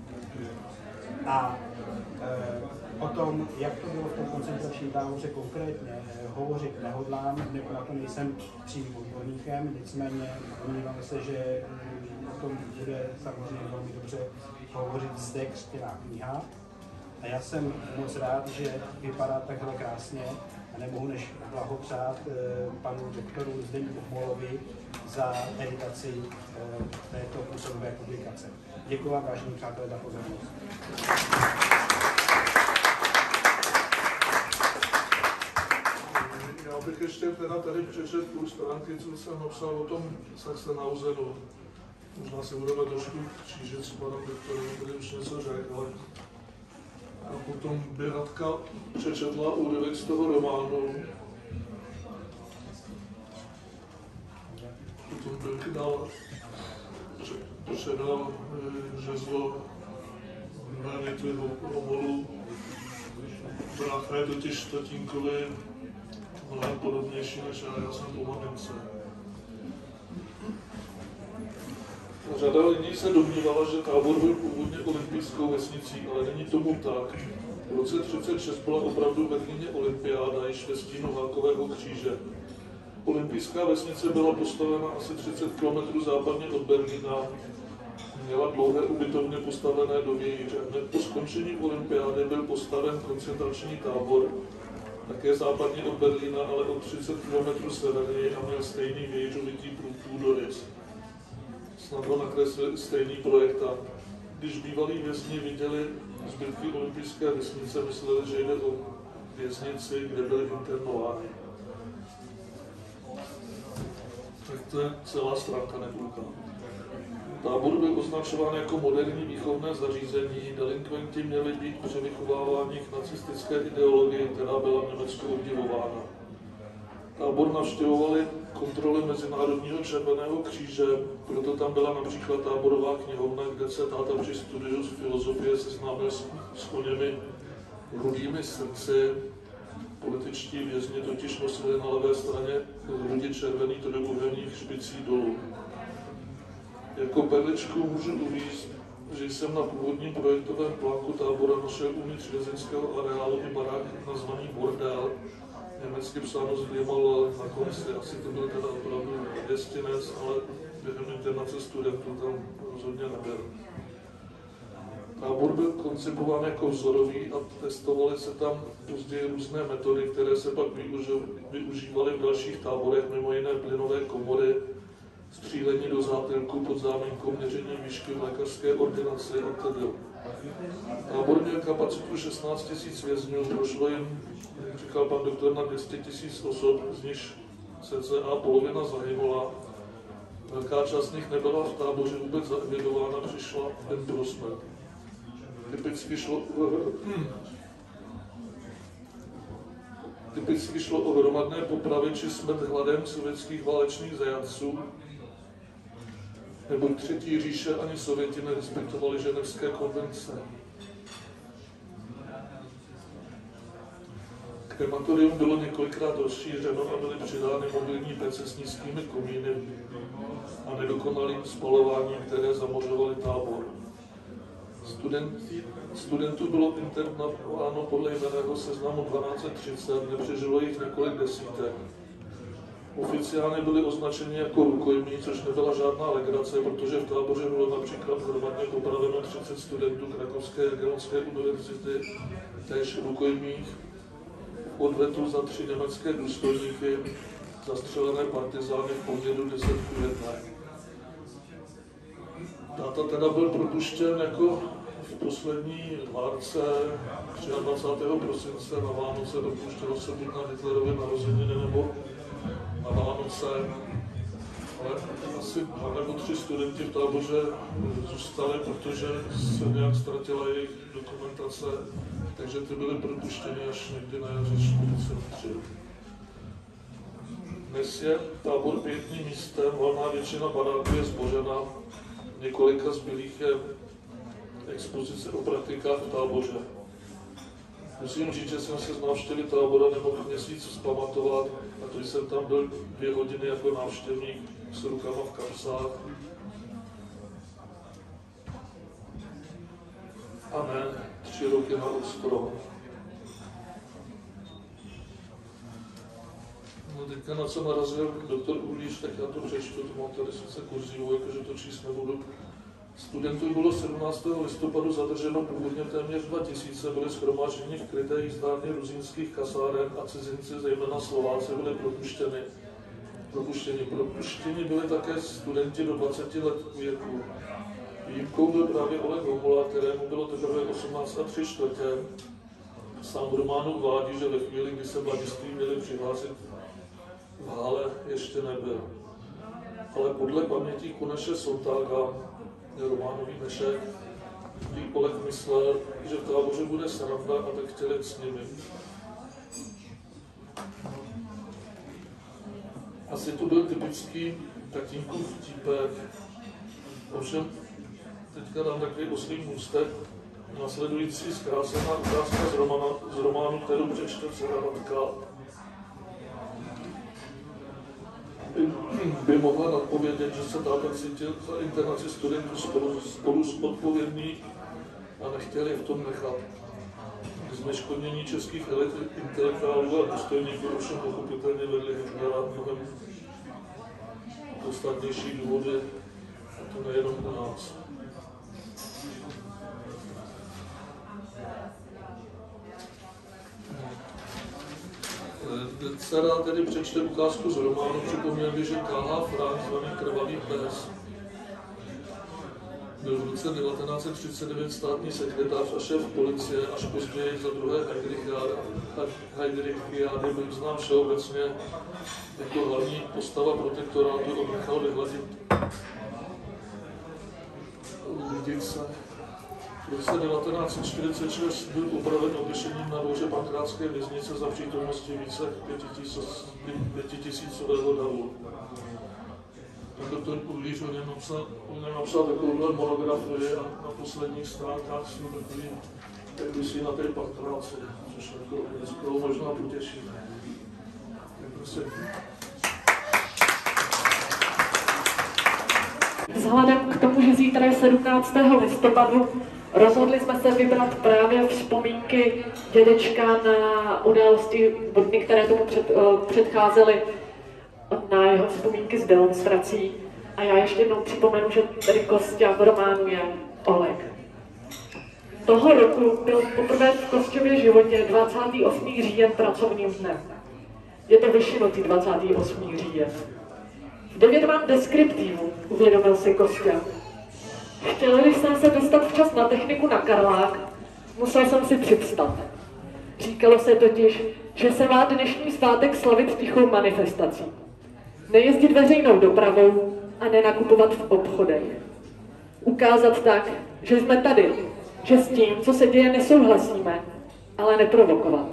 A e, o tom, jak to bylo v tom koncentračním táboře konkrétně, hovořit nehodlám, nebo na to nejsem přímým odborníkem, nicméně domníváme se, že mm, o tom bude samozřejmě velmi dobře hovořit zde křtěná kniha, a já jsem moc rád, že vypadá takhle krásně a nemohu než blahopřát eh, panu doktoru Zdeňku Molovi za editaci eh, této působové publikace. Děkuji vám, vážení přátelé, za pozornost. Já bych ještě teda tady přečetl tu stránky, co jsem napsal o tom Sachsenhausenu. Možná se budeme trošku křížit s panem doktorem, který už něco řekl, ale a potom by Radka přečetla úryvek z toho románu. Potom bych dal předal žezlo Benity Homolu. Je totiž tatínkovi mnohem podobnější než já, já jsem po mamince. Řada lidí se domnívala, že tábor byl původně olympijskou vesnicí, ale není tomu tak. V roce 1936 byla opravdu v Berlíně olympiáda již ve stínu Hákového kříže. Olympijská vesnice byla postavena asi 30 km západně od Berlína. Měla dlouhé ubytovny postavené do vějíře. Hned po skončení olympiády byl postaven koncentrační tábor, také západně od Berlína, ale o 30 km severněji a měl stejný vějířovitý průdorys snadno nakreslil stejný projektant. Když bývalí vězni viděli zbytky olympijské vesnice, mysleli, že jde o věznici, kde byli internováni. Tak to je celá stránka nepůlka. Tábor byl označován jako moderní výchovné zařízení. Delinkventi měli být převychováváni k nacistické ideologii, která byla v Německu obdivována. Tábor navštěvovali kontroly Mezinárodního červeného kříže, proto tam byla například táborová knihovna, kde se táta při studiu z filozofie seznámil s, s oněmi rudými srdci. Političtí vězni totiž nosili na levé straně rudě červený trojúhelník špicí dolů. Jako perličku můžu uvíct, že jsem na původním projektovém plánku tábora našel uvnitř vězeňského areálu i barák nazvaný Bordel, německy psáno s dvěma na konci. Asi to byl teda opravdu věstinec, ale během internace studentů tam rozhodně nebyl. Tábor byl koncipován jako vzorový a testovaly se tam později různé metody, které se pak využívaly v dalších táborech, mimo jiné plynové komory, střílení do zátilku pod záminkou měření výšky v lékařské ordinaci a tedy. Tábor měl kapacitu 16 000 vězňů, došlo jim říkal pan doktor, na 200 tisíc osob, z nich cca polovina zahynula. Velká část z nich nebyla v táboře vůbec zaevidována, přišla jen pro smrt. Typicky šlo, *clears throat* typicky šlo o hromadné popravy či smrt hladem sovětských válečných zajatců, nebo třetí říše ani Sověti nerespektovali ženevské konvence. Krematorium bylo několikrát rozšířeno a byly přidány mobilní pece s nízkými komíny a nedokonalým spalováním, které zamořovaly tábor. Studenti, studentů bylo internováno podle jmeného seznamu 1230, nepřežilo jich několik desítek. Oficiálně byli označeni jako rukojmí, což nebyla žádná legrace, protože v táboře bylo například hromadně popraveno 30 studentů Krakovské jagellonské univerzity, též rukojmích odvetu za tři německé důstojníky zastřelené partizány v poměru 10 k 1. Táta teda byl propuštěn jako v poslední várce 23. prosince na Vánoce dopuštělo se buď na Hitlerově narozeniny nebo na Vánoce, ale asi dva nebo tři studenti v táboře zůstali, protože se nějak ztratila jejich dokumentace takže ty byly propuštěny až někdy na jaře 43. Dnes je tábor pěkným místem, valná většina baráků je zbořena, několika zbylých je expozice o praktikách v táboře. Musím říct, že jsem se z návštěvy tábora nemohl měsíc zpamatovat, to jsem tam byl dvě hodiny jako návštěvník s rukama v kapsách. A ne, tři roky na ostro. No teďka na co narazil doktor Ulíš, tak já to přečtu, to mám tady sice kurzivou, jakože to číst nebudu. Studentů bylo 17. listopadu zadrženo původně téměř 2000, byli schromážděni v kryté jízdárně ruzínských kasáren a cizinci, zejména Slováci, byli propuštěni. Propuštěni. Propuštěni byli také studenti do 20 let věku. Výjimkou byl právě Oleg Homola, kterému bylo teprve 18 a 3 čtvrtě. Sám románu uvádí, že ve chvíli, kdy se mladiství měli přihlásit v hále, ještě nebyl. Ale podle paměti Kuneše Románový Nešek, Oleg myslel, že v táboře bude sranda a tak chtěl s nimi. Asi to byl typický tatínkův vtípek. Ovšem, teďka dám takový oslý můstek. Nasledující zkrásená ukázka z, romana, z románu, kterou přečte dcera Matka, by, mohla napovědět, že se táta cítil za internaci studentů spolu, spolu s odpovědný a nechtěli v tom nechat. Zneškodnění českých intelektuálů a důstojníků ovšem pochopitelně vedli Hitlera mnohem podstatnější důvody, a to nejenom u nás. Dcera tedy přečte ukázku z románu, připomněl by, že K.H. Frank, zvaný Krvavý pes, byl v roce 1939 státní sekretář a šéf policie, až později za druhé Heidrichiády byl znám všeobecně jako hlavní postava protektorátu a nechal vyhladit Lidice. V roce 1946 byl upraven oběšením na dvoře pankrátské věznice za přítomnosti více pětitisícového davu. Doktor Kurlíř o něm napsal, o napsal takovouhle monografii a na posledních stránkách jsou takový, jak vysí na té pankrátce, což jako někoho možná potěší. Prostě Vzhledem k tomu, že zítra je 17. listopadu, rozhodli jsme se vybrat právě vzpomínky dědečka na události které tomu před, uh, předcházely, na jeho vzpomínky z demonstrací. A já ještě jednou připomenu, že tady Kostě v románu je Oleg. Toho roku byl poprvé v Kostěvě životě 28. říjen pracovním dnem. Je to vyšinutý 28. říjen. V 9 mám deskriptivu, uvědomil si Kostě. Chtěl jsem se dostat včas na techniku na Karlák, musel jsem si připstat. Říkalo se totiž, že se má dnešní svátek slavit tichou manifestací. Nejezdit veřejnou dopravou a nenakupovat v obchodech. Ukázat tak, že jsme tady, že s tím, co se děje, nesouhlasíme, ale neprovokovat.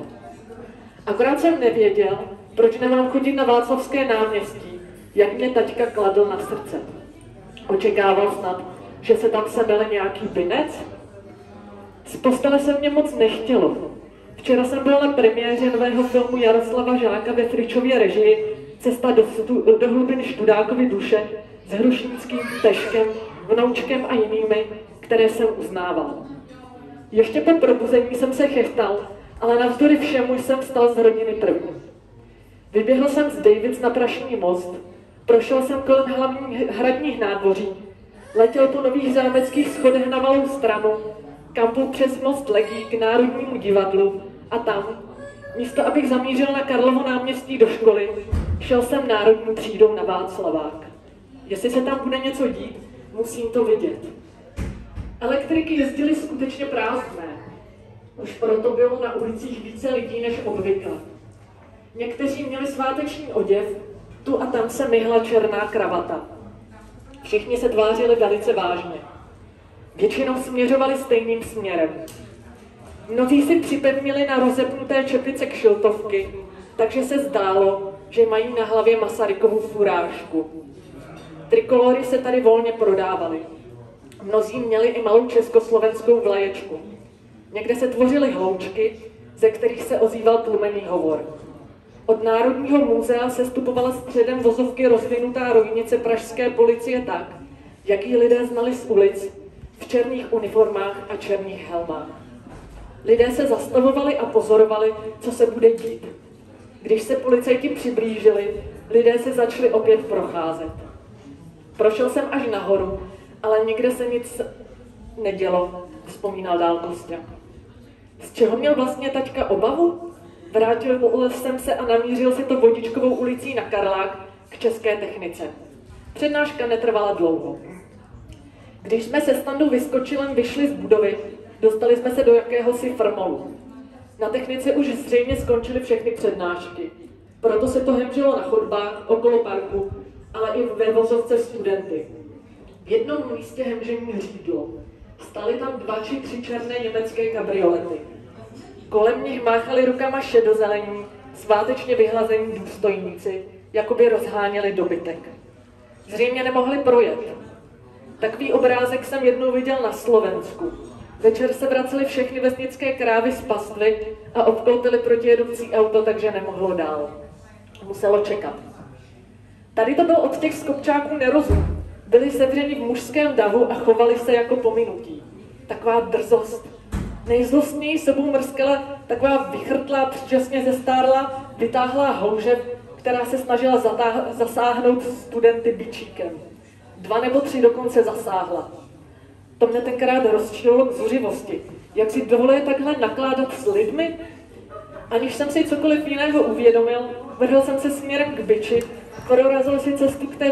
Akorát jsem nevěděl, proč nemám chodit na Václavské náměstí, jak mě taťka kladl na srdce. Očekával snad, že se tam sebele nějaký binec? Z postele se mě moc nechtělo. Včera jsem byl na premiéře nového filmu Jaroslava Žáka ve Fričově režii Cesta do, stu, do hlubin Študákovy duše s Hrušínským, Teškem, Vnoučkem a jinými, které jsem uznával. Ještě po probuzení jsem se chechtal, ale navzdory všemu jsem vstal z rodiny první. Vyběhl jsem z Davids na Prašný most, prošel jsem kolem hlavní hradních nádvoří, letěl po nových zámeckých schodech na malou stranu, kam byl přes most Legí k Národnímu divadlu a tam, místo abych zamířil na Karlovo náměstí do školy, šel jsem národní třídou na Václavák. Jestli se tam bude něco dít, musím to vidět. Elektriky jezdily skutečně prázdné. Už proto bylo na ulicích více lidí než obvykle. Někteří měli sváteční oděv, tu a tam se myhla černá kravata. Všichni se tvářili velice vážně. Většinou směřovali stejným směrem. Mnozí si připevnili na rozepnuté čepice kšiltovky, takže se zdálo, že mají na hlavě Masarykovu furážku. Trikolory se tady volně prodávaly. Mnozí měli i malou československou vlaječku. Někde se tvořily hloučky, ze kterých se ozýval tlumený hovor. Od Národního muzea se stupovala středem vozovky rozvinutá rovnice pražské policie tak, jak ji lidé znali z ulic, v černých uniformách a černých helmách. Lidé se zastavovali a pozorovali, co se bude dít. Když se policajti přiblížili, lidé se začali opět procházet. Prošel jsem až nahoru, ale nikde se nic nedělo, vzpomínal dál Kostě. Z čeho měl vlastně taťka obavu? Vrátil jsem se a namířil si to vodičkovou ulicí na Karlák k české technice. Přednáška netrvala dlouho. Když jsme se standou vyskočilem vyšli z budovy, dostali jsme se do jakéhosi frmolu. Na technice už zřejmě skončily všechny přednášky. Proto se to hemžilo na chodbách okolo parku, ale i ve vozovce studenty. V jednom místě hemžení řídlo. Staly tam dva či tři černé německé kabriolety. Kolem nich máchali rukama šedozelení, svátečně vyhlazení důstojníci, jako by rozháněli dobytek. Zřejmě nemohli projet. Takový obrázek jsem jednou viděl na Slovensku. Večer se vracely všechny vesnické krávy z pastvy a obkloutili protijedoucí auto, takže nemohlo dál. Muselo čekat. Tady to byl od těch skopčáků nerozum. Byli sevřeni v mužském davu a chovali se jako pominutí. Taková drzost. Nejzlostněji sebou mrskala taková vychrtlá, předčasně zestárla, vytáhlá houže, která se snažila zatáh- zasáhnout studenty bičíkem. Dva nebo tři dokonce zasáhla. To mě tenkrát rozčililo k zuřivosti. Jak si dovoluje takhle nakládat s lidmi? Aniž jsem si cokoliv jiného uvědomil, vrhl jsem se směrem k byči, prorazil si cestu k té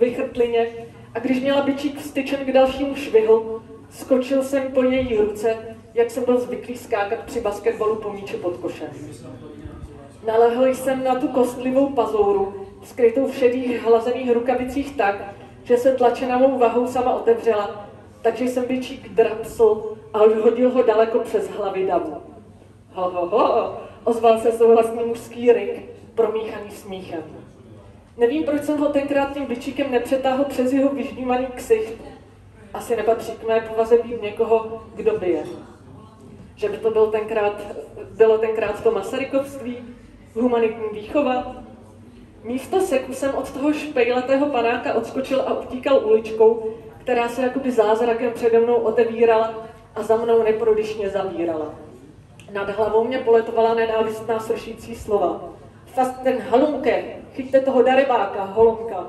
vychrtlině a když měla byčík vstyčen k dalšímu švihu, skočil jsem po její ruce, jak jsem byl zvyklý skákat při basketbalu po míči pod košem. Nalehl jsem na tu kostlivou pazouru, skrytou v šedých hlazených rukavicích tak, že se tlačená mou vahou sama otevřela, takže jsem byčík drapsl a hodil ho daleko přes hlavy davu. Ho, ho, ho, ozval se souhlasný mužský ryk, promíchaný smíchem. Nevím, proč jsem ho tenkrát tím byčíkem nepřetáhl přes jeho vyždímaný ksicht. Asi nepatří k mé povaze být někoho, kdo bije. Že by to byl tenkrát, bylo tenkrát to Masarykovství, humanitní výchova. Místo seku jsem od toho špejletého panáka odskočil a utíkal uličkou, která se jakoby zázrakem přede mnou otevírala a za mnou neprodyšně zavírala. Nad hlavou mě poletovala nenávistná sršící slova. Fast ten halunke, chyťte toho darebáka, holonka.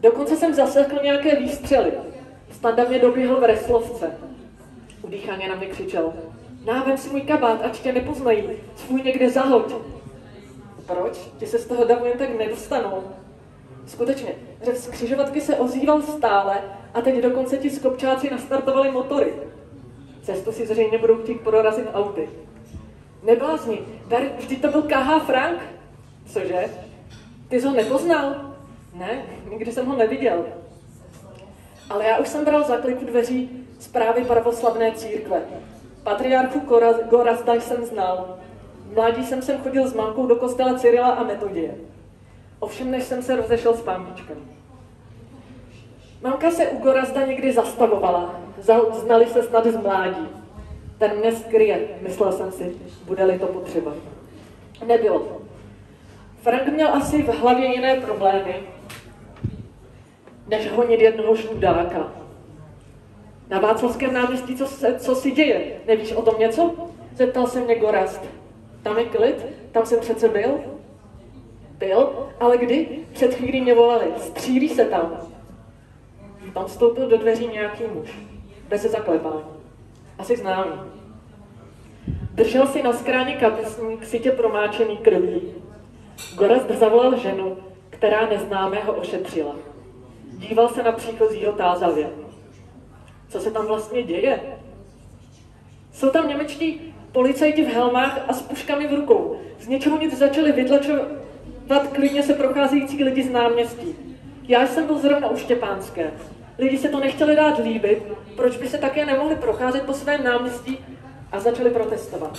Dokonce jsem zaslechl nějaké výstřely. Standa mě doběhl v reslovce. Udýchaně na mě křičel. Návem si můj kabát, ať tě nepoznají. Svůj někde zahoď. Proč? Ti se z toho davu jen tak nedostanou. Skutečně, řev z křižovatky se ozýval stále a teď dokonce ti skopčáci nastartovali motory. Cestu si zřejmě budou chtít prorazit auty. Neblázni, tady vždyť to byl KH Frank. Cože? Ty jsi ho nepoznal? Ne, nikdy jsem ho neviděl. Ale já už jsem bral zakliku dveří zprávy pravoslavné církve. Patriarchu Gorazda jsem znal. V mládí jsem sem chodil s mamkou do kostela Cyrila a Metodie. Ovšem, než jsem se rozešel s pámičkem. Mamka se u Gorazda někdy zastavovala. Znali se snad z mládí. Ten mě skryje, myslel jsem si, bude-li to potřeba. Nebylo to. Frank měl asi v hlavě jiné problémy, než honit jednoho šudáka. Na Václavském náměstí, co, se, co si děje? Nevíš o tom něco? Zeptal se mě Gorast. Tam je klid? Tam jsem přece byl? Byl? Ale kdy? Před chvílí mě volali. Střílí se tam. Tam vstoupil do dveří nějaký muž. Bez zaklepání. Asi známý. Držel si na skráně kapesník sitě promáčený krví. Gorast zavolal ženu, která neznámého ošetřila. Díval se na příchozího tázavě. Co se tam vlastně děje? Jsou tam němečtí policajti v helmách a s puškami v rukou. Z něčeho nic začali vytlačovat klidně se procházející lidi z náměstí. Já jsem byl zrovna u Štěpánské. Lidi se to nechtěli dát líbit, proč by se také nemohli procházet po svém náměstí a začali protestovat.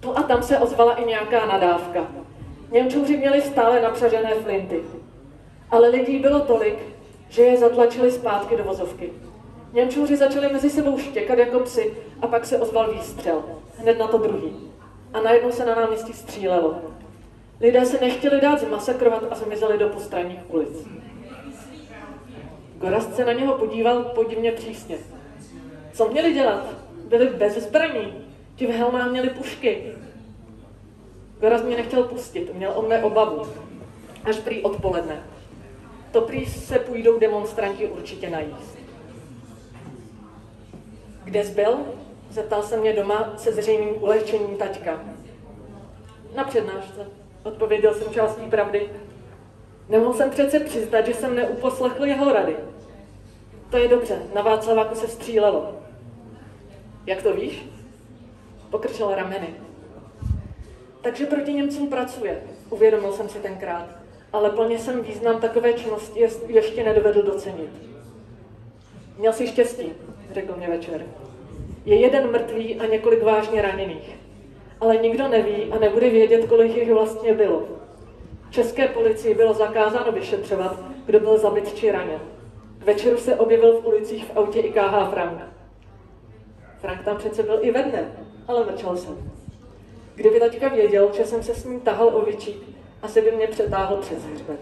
Tu a tam se ozvala i nějaká nadávka. Němčouři měli stále napřažené flinty. Ale lidí bylo tolik, že je zatlačili zpátky do vozovky. Němčouři začali mezi sebou štěkat jako psy a pak se ozval výstřel. Hned na to druhý. A najednou se na náměstí střílelo. Lidé se nechtěli dát zmasakrovat a zmizeli do postranních ulic. Gorast se na něho podíval podivně přísně. Co měli dělat? Byli bez zbraní. Ti v helmách měli pušky. Gorast mě nechtěl pustit, měl o mne obavu. Až prý odpoledne. To prý se půjdou demonstranti určitě najíst. Kde byl? Zeptal se mě doma se zřejmým ulehčením taťka. Na přednášce. Odpověděl jsem částí pravdy. Nemohl jsem přece přiznat, že jsem neuposlechl jeho rady. To je dobře, na Václaváku se střílelo. Jak to víš? Pokrčil rameny. Takže proti Němcům pracuje, uvědomil jsem si tenkrát, ale plně jsem význam takové činnosti ještě nedovedl docenit. Měl si štěstí, řekl mě večer. Je jeden mrtvý a několik vážně raněných. Ale nikdo neví a nebude vědět, kolik jich vlastně bylo. České policii bylo zakázáno vyšetřovat, kdo byl zabit či raněn. K večeru se objevil v ulicích v autě i KH Frank. Frank tam přece byl i ve dne, ale mlčel jsem. Kdyby taťka věděl, že jsem se s ním tahal o vyčít, asi by mě přetáhl přes hřbet.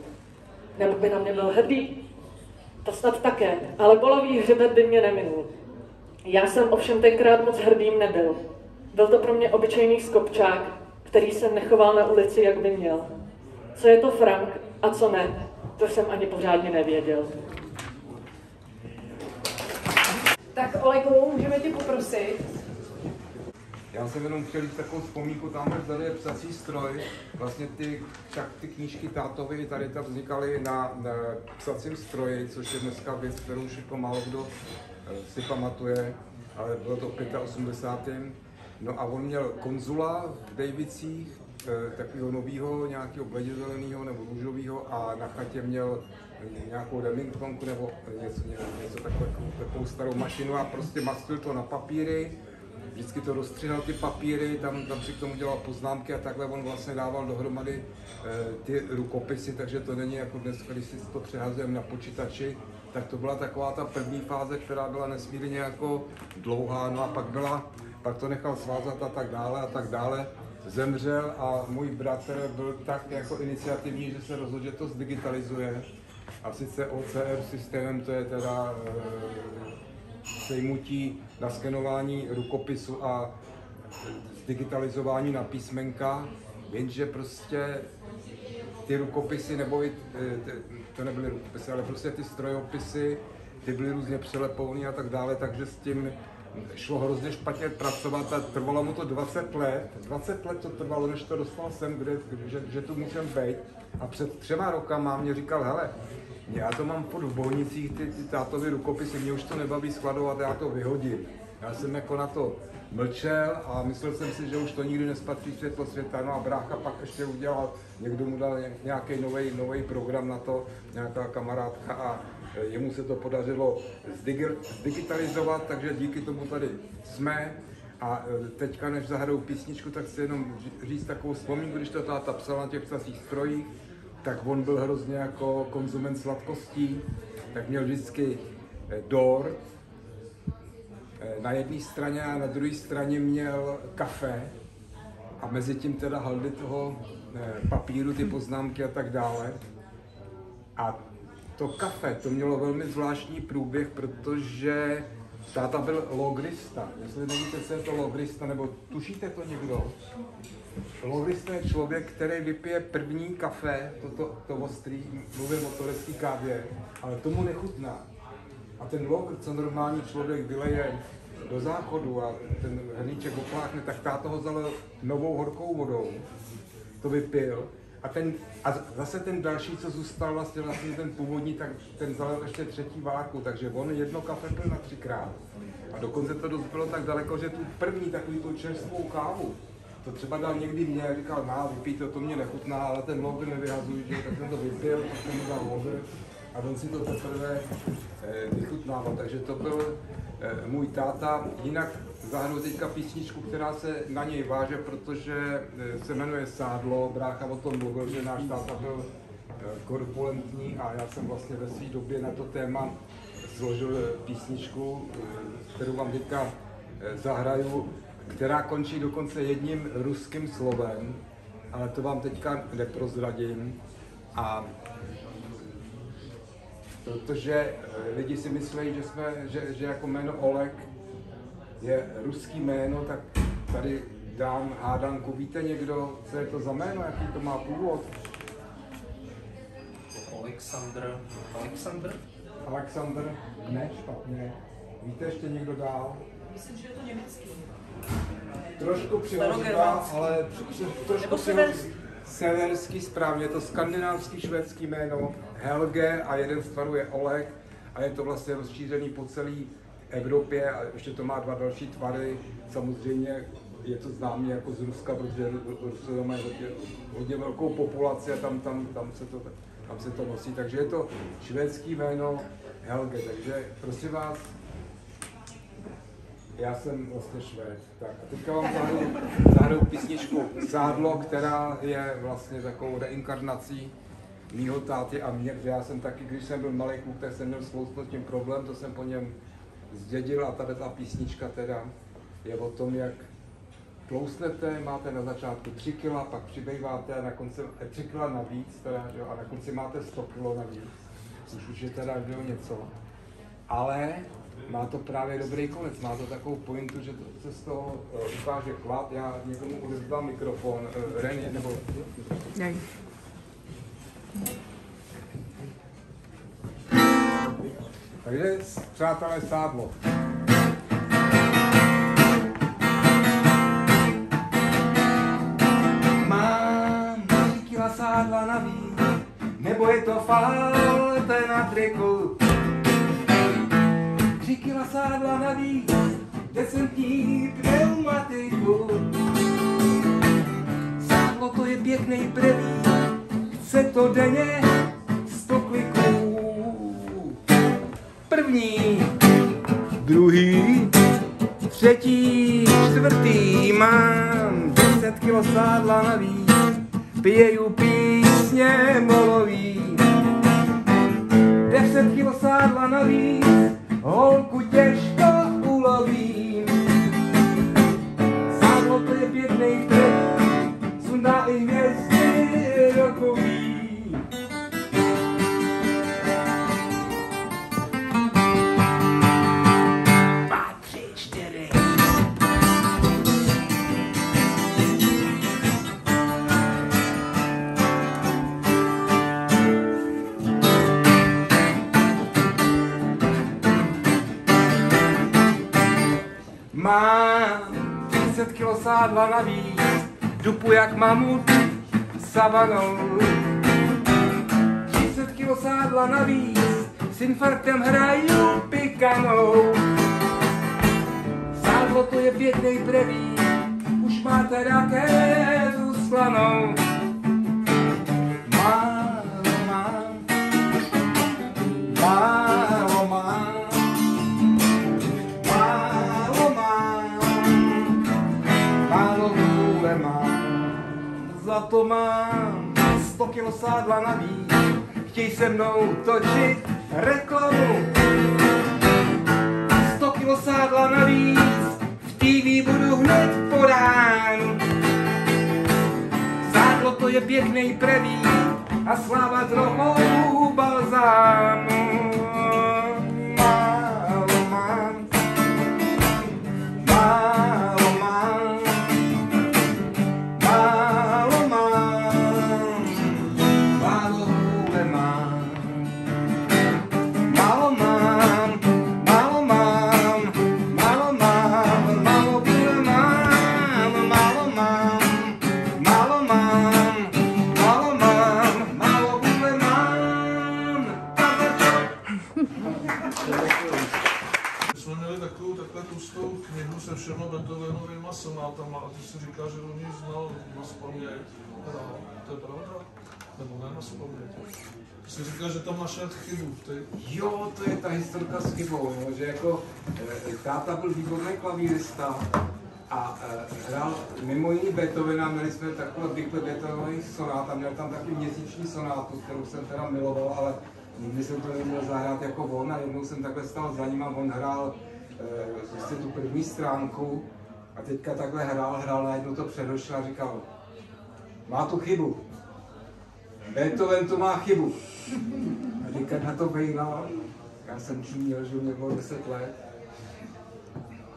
Nebo by na mě byl hrdý. To snad také, ale bolový hřbet by mě neminul. Já jsem ovšem tenkrát moc hrdým nebyl. Byl to pro mě obyčejný skopčák, který se nechoval na ulici, jak by měl. Co je to Frank a co ne, to jsem ani pořádně nevěděl. Tak Olegu, můžeme tě poprosit, já jsem jenom chtěl říct takovou vzpomínku, tamhle vzadu je psací stroj. Vlastně ty, tak ty knížky tátovi tady tam vznikaly na, na psacím stroji, což je dneska věc, kterou už jako málo kdo si pamatuje, ale bylo to v 85. No a on měl konzula v Davicích, eh, takového nového, nějakého bledě nebo růžového a na chatě měl nějakou Remingtonku nebo něco, něco takovou, takovou starou mašinu a prostě mastil to na papíry vždycky to rozstříhal ty papíry, tam, tam si k tomu dělal poznámky a takhle on vlastně dával dohromady e, ty rukopisy, takže to není jako dnes, když si to přehazujeme na počítači, tak to byla taková ta první fáze, která byla nesmírně jako dlouhá, no a pak byla, pak to nechal svázat a tak dále a tak dále. Zemřel a můj bratr byl tak jako iniciativní, že se rozhodl, že to zdigitalizuje. A sice OCR systémem, to je teda e, sejmutí naskenování rukopisu a digitalizování na písmenka, jenže prostě ty rukopisy, nebo i, e, to nebyly rukopisy, ale prostě ty strojopisy, ty byly různě přelepované a tak dále, takže s tím šlo hrozně špatně pracovat a trvalo mu to 20 let. 20 let to trvalo, než to dostal sem, kde, že, že tu musím být. A před třema rokama mě říkal, hele, já to mám pod v bolnicích, ty, ty tátovy rukopisy, mě už to nebaví skladovat, já to vyhodím. Já jsem jako na to mlčel a myslel jsem si, že už to nikdy nespatří světlo světa. No a brácha pak ještě udělal, někdo mu dal nějaký nový program na to, nějaká kamarádka a e, jemu se to podařilo zdigitalizovat, takže díky tomu tady jsme. A e, teďka, než zahrajou písničku, tak chci jenom říct takovou vzpomínku, když to táta psal na těch psacích strojích, tak on byl hrozně jako konzument sladkostí, tak měl vždycky eh, dort na jedné straně a na druhé straně měl kafe a mezi tím teda haldy toho eh, papíru, ty poznámky a tak dále. A to kafe, to mělo velmi zvláštní průběh, protože táta byl logrista. Jestli nevíte, co je to logrista, nebo tušíte to někdo? Logrista je člověk, který vypije první kafe, toto to ostrý, mluvím o kávě, ale tomu nechutná. A ten logr, co normální člověk vyleje do záchodu a ten hrníček opláchne, tak táto ho zalil novou horkou vodou, to vypil. A, ten, a zase ten další, co zůstal vlastně, vlastně ten původní, tak ten zalil ještě třetí várku, takže on jedno kafe pil na třikrát. A dokonce to dospělo tak daleko, že tu první takový tu čerstvou kávu, to třeba dal někdy mě, říkal, má, vypít to, to mě nechutná, ale ten logr nevyhazuj, že tak jsem to vypil, pak jsem mu dal logr a on si to teprve eh, vychutnával. Takže to byl eh, můj táta. Jinak zahrnu teďka písničku, která se na něj váže, protože eh, se jmenuje Sádlo. Brácha o tom mluvil, že náš táta byl korpulentní a já jsem vlastně ve své době na to téma složil písničku, kterou vám teďka zahraju která končí dokonce jedním ruským slovem, ale to vám teďka neprozradím. A protože eh, lidi si myslí, že, jsme, že, že jako jméno Oleg je ruský jméno, tak tady dám hádanku. Víte někdo, co je to za jméno, jaký to má původ? Aleksandr. Aleksandr? Aleksandr? Ne, špatně. Víte ještě někdo dál? Myslím, že je to německý. Trošku přihořivá, ale trošku severský. severský správně, je to skandinávský švédský jméno Helge a jeden z tvarů je Oleg a je to vlastně rozšířený po celé Evropě a ještě to má dva další tvary, samozřejmě je to známé jako z Ruska, protože Rusové mají hodně, hodně velkou populaci a tam, tam, tam, se to, tam se to nosí. Takže je to švédský jméno Helge. Takže prosím vás, já jsem vlastně švéd. Tak a teďka vám zahraju, zahraju písničku Sádlo, která je vlastně takovou reinkarnací mýho táty a mě, protože já jsem taky, když jsem byl malý kluk, tak jsem měl s tím problém, to jsem po něm zdědil a tady ta písnička teda je o tom, jak tlousnete, máte na začátku 3 kg, pak přibýváte a na konci 3 kg navíc, teda, jo, a na konci máte 100 kg navíc, což už je teda jo, něco. Ale má to právě dobrý konec, má to takovou pointu, že to, se z toho uh, ukáže chlap, já někomu odevzdám mikrofon, uh, René, nebo... Nej. Takže, přátelé, sádlo. Mám kila sádla navíc, nebo je to falte na triku. Tři kila sádla navíc, decentní pneumatiku. Sádlo to je pěkný prvý, chce to denně sto kliků. První, druhý, třetí, čtvrtý, mám 10 kilo sádla navíc, pěju písně molový. 10 kilo sádla navíc, holku těžko ulovím. Sádlo to je pěkný trh, sundá i hvězdy Mám 30 kilo sádla navíc, dupu jak mamut savanou. 30 kilo sádla navíc, s infarktem hraju pikanou. Sádlo to je pěkný preví, už máte raketu slanou. To mám 100 kilo sádla navíc, chtěj se mnou točit reklamu. 100 kilo sádla navíc, v TV budu hned podán. Sádlo to je pěkný preví a sláva trochou balzámu. Si říká, že on ji znal na spaměť. To je pravda? Nebo ne na spaměť? Si říkal, že tam našel chybu. Jo, to je ta historka s chybou, no, že jako e, táta byl výborný klavírista a e, hrál mimo jiný Beethovena, měli jsme takové obvykle Beethovenových sonát a měl tam taky měsíční sonátu, kterou jsem teda miloval, ale nikdy jsem to neměl zahrát jako on a jednou jsem takhle stál za ním a on hrál e, prostě tu první stránku a teďka takhle hrál, hrál, najednou to předošel a říkal, má tu chybu. Beethoven to má chybu. A říká na to bejla, já jsem čuměl, že mě bylo 10 let.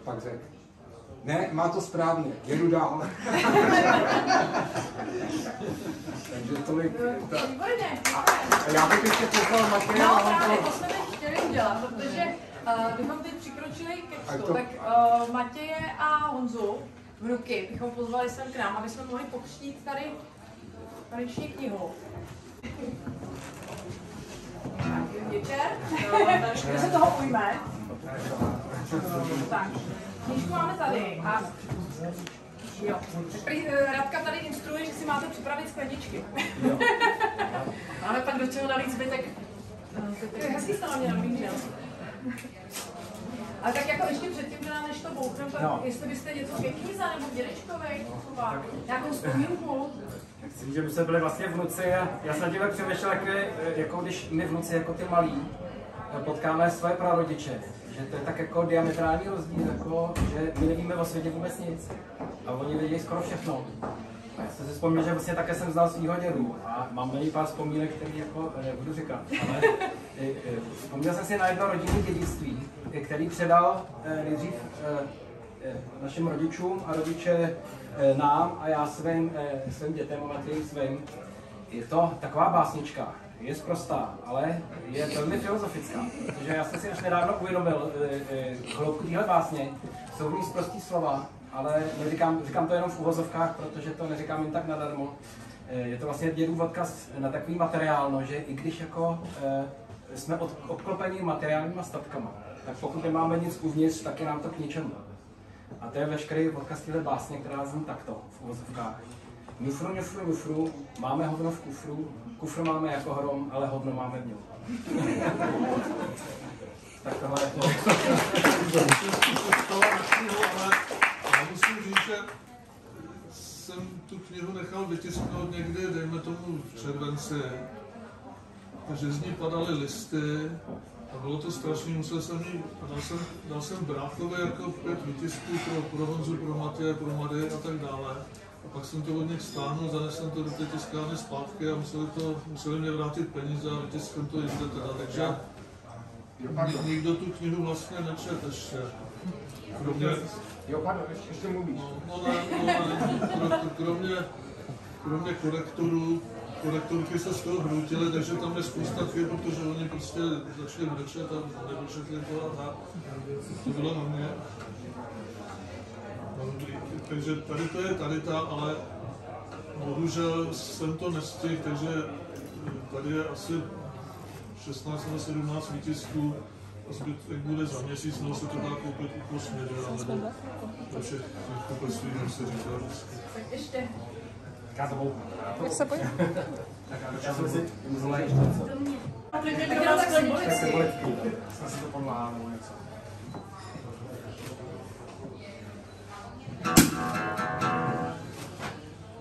Pak řekl, ne, má to správně, jedu dál. *laughs* Takže tolik. Ta... Výborně. A já bych ještě poslal No, materiál. právě to- to jsme teď chtěli udělat, protože uh, bychom teď přikročili křtu, to- tak uh, Matěje a Honzu v ruky bychom pozvali sem k nám, aby jsme mohli pokřtít tady konečně knihu. Večer. Kdo se toho ujme? Tak, knižku máme tady a Jo. Prý, eh, Radka tady instruuje, že si máte připravit skleničky. *laughs* Máme pak do čeho nalít zbytek. To je hezký nabíjí, že Ale tak jako ještě předtím, že nám než to bouchnem, tak No. jestli byste něco ke knize nebo dědečkovi, třeba nějakou vzpomínku. Myslím, že jsme byli vlastně vnuci a já jsem díle přemýšlel, jak, je, jako když my vnuci jako ty malí potkáme svoje prarodiče, že to je tak jako diametrální rozdíl, jako, že my nevíme o světě vůbec nic a oni vědí skoro všechno. Já jsem si vzpomněl, že vlastně také jsem znal svýho dědu a mám na něj pár vzpomínek, které jako nebudu říkat, ale e, e, vzpomněl jsem si na jedno rodinné dědictví, který předal nejdřív našim rodičům a rodiče nám a já svým, svým dětem a Matěji svým. Je to taková básnička, je zprostá, ale je velmi filozofická, protože já jsem si až nedávno uvědomil hloubku téhle básně, jsou v ní zprostý slova, ale neříkám, říkám to jenom v uvozovkách, protože to neříkám jen tak nadarmo. E, je to vlastně dědův odkaz na takový materiálno, že i když jako e, jsme od, obklopeni materiálníma statkama, tak pokud nemáme nic uvnitř, tak je nám to k ničemu. A to je veškerý odkaz téhle básně, která zní takto v uvozovkách. Nufru, nufru, nufru, máme hovno v kufru, kufr máme jako hrom, ale hovno máme v něm. tak tohle je to. Musím říct, že jsem tu knihu nechal vytisknout někdy, dejme tomu v červenci, takže z ní padaly listy a bylo to strašný, musel jsem a dal jsem, dal jsem bráchovi jako pět výtisků pro, pro Honzu, pro Matěje, pro Mady a tak dále. A pak jsem to od nich stáhnul, zanesl jsem to do té tiskárny zpátky a museli, to, museli mě vrátit peníze a vytiskl to jinde teda, takže ni- nikdo tu knihu vlastně nečet ještě. Kromě, Jo, pardon, ještě, ještě mluvíš. Ne, kro- kromě, kromě korektorů, korektorky se z toho hrutily, takže tam je spousta chyb, protože oni prostě začali brečet a nedočetli to a tak. To bylo na mě. No, takže tady to je tady ta, ale bohužel jsem to nestihl, takže tady je asi 16 nebo 17 výtisků zbytek bude za měsíc, no se to dá koupit u kosmědera nebo ve všech knihkupectvích, jak se říká vždycky. Tak ještě. Já to budu. Jak se pojď? Já jsem si vzala ještě něco. Tak tak symbolicky. Symbolicky. Jsem si to podláhal nebo něco.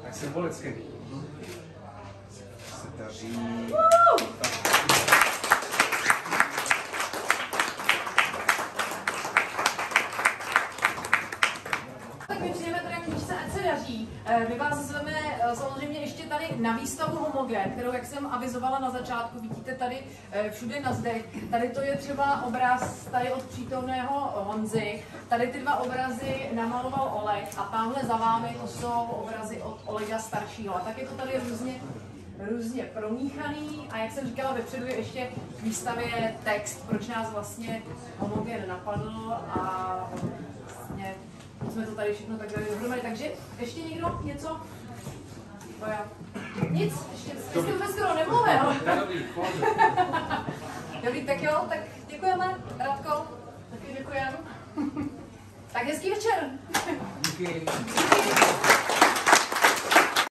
Tak symbolicky. Se daří. Tak my přijeme teda knížce, ať se daří. Eh, My vás zveme eh, samozřejmě ještě tady na výstavu Homogen, kterou, jak jsem avizovala na začátku, vidíte tady eh, všude na zdech. Tady to je třeba obraz tady od přítomného Honzy. Tady ty dva obrazy namaloval Oleg a tamhle za vámi to jsou obrazy od Olega staršího. A tak je to tady různě různě promíchaný a jak jsem říkala, vepředu je ještě k výstavě text, proč nás vlastně homogen napadl a vlastně jsme to tady všechno tak dali dohromady. Takže ještě někdo něco? To já. Nic, ještě jste vůbec skoro nemluvil. *laughs* Dobrý, tak jo, tak děkujeme, Radko, taky děkujeme. tak hezký večer. Díky. Díky.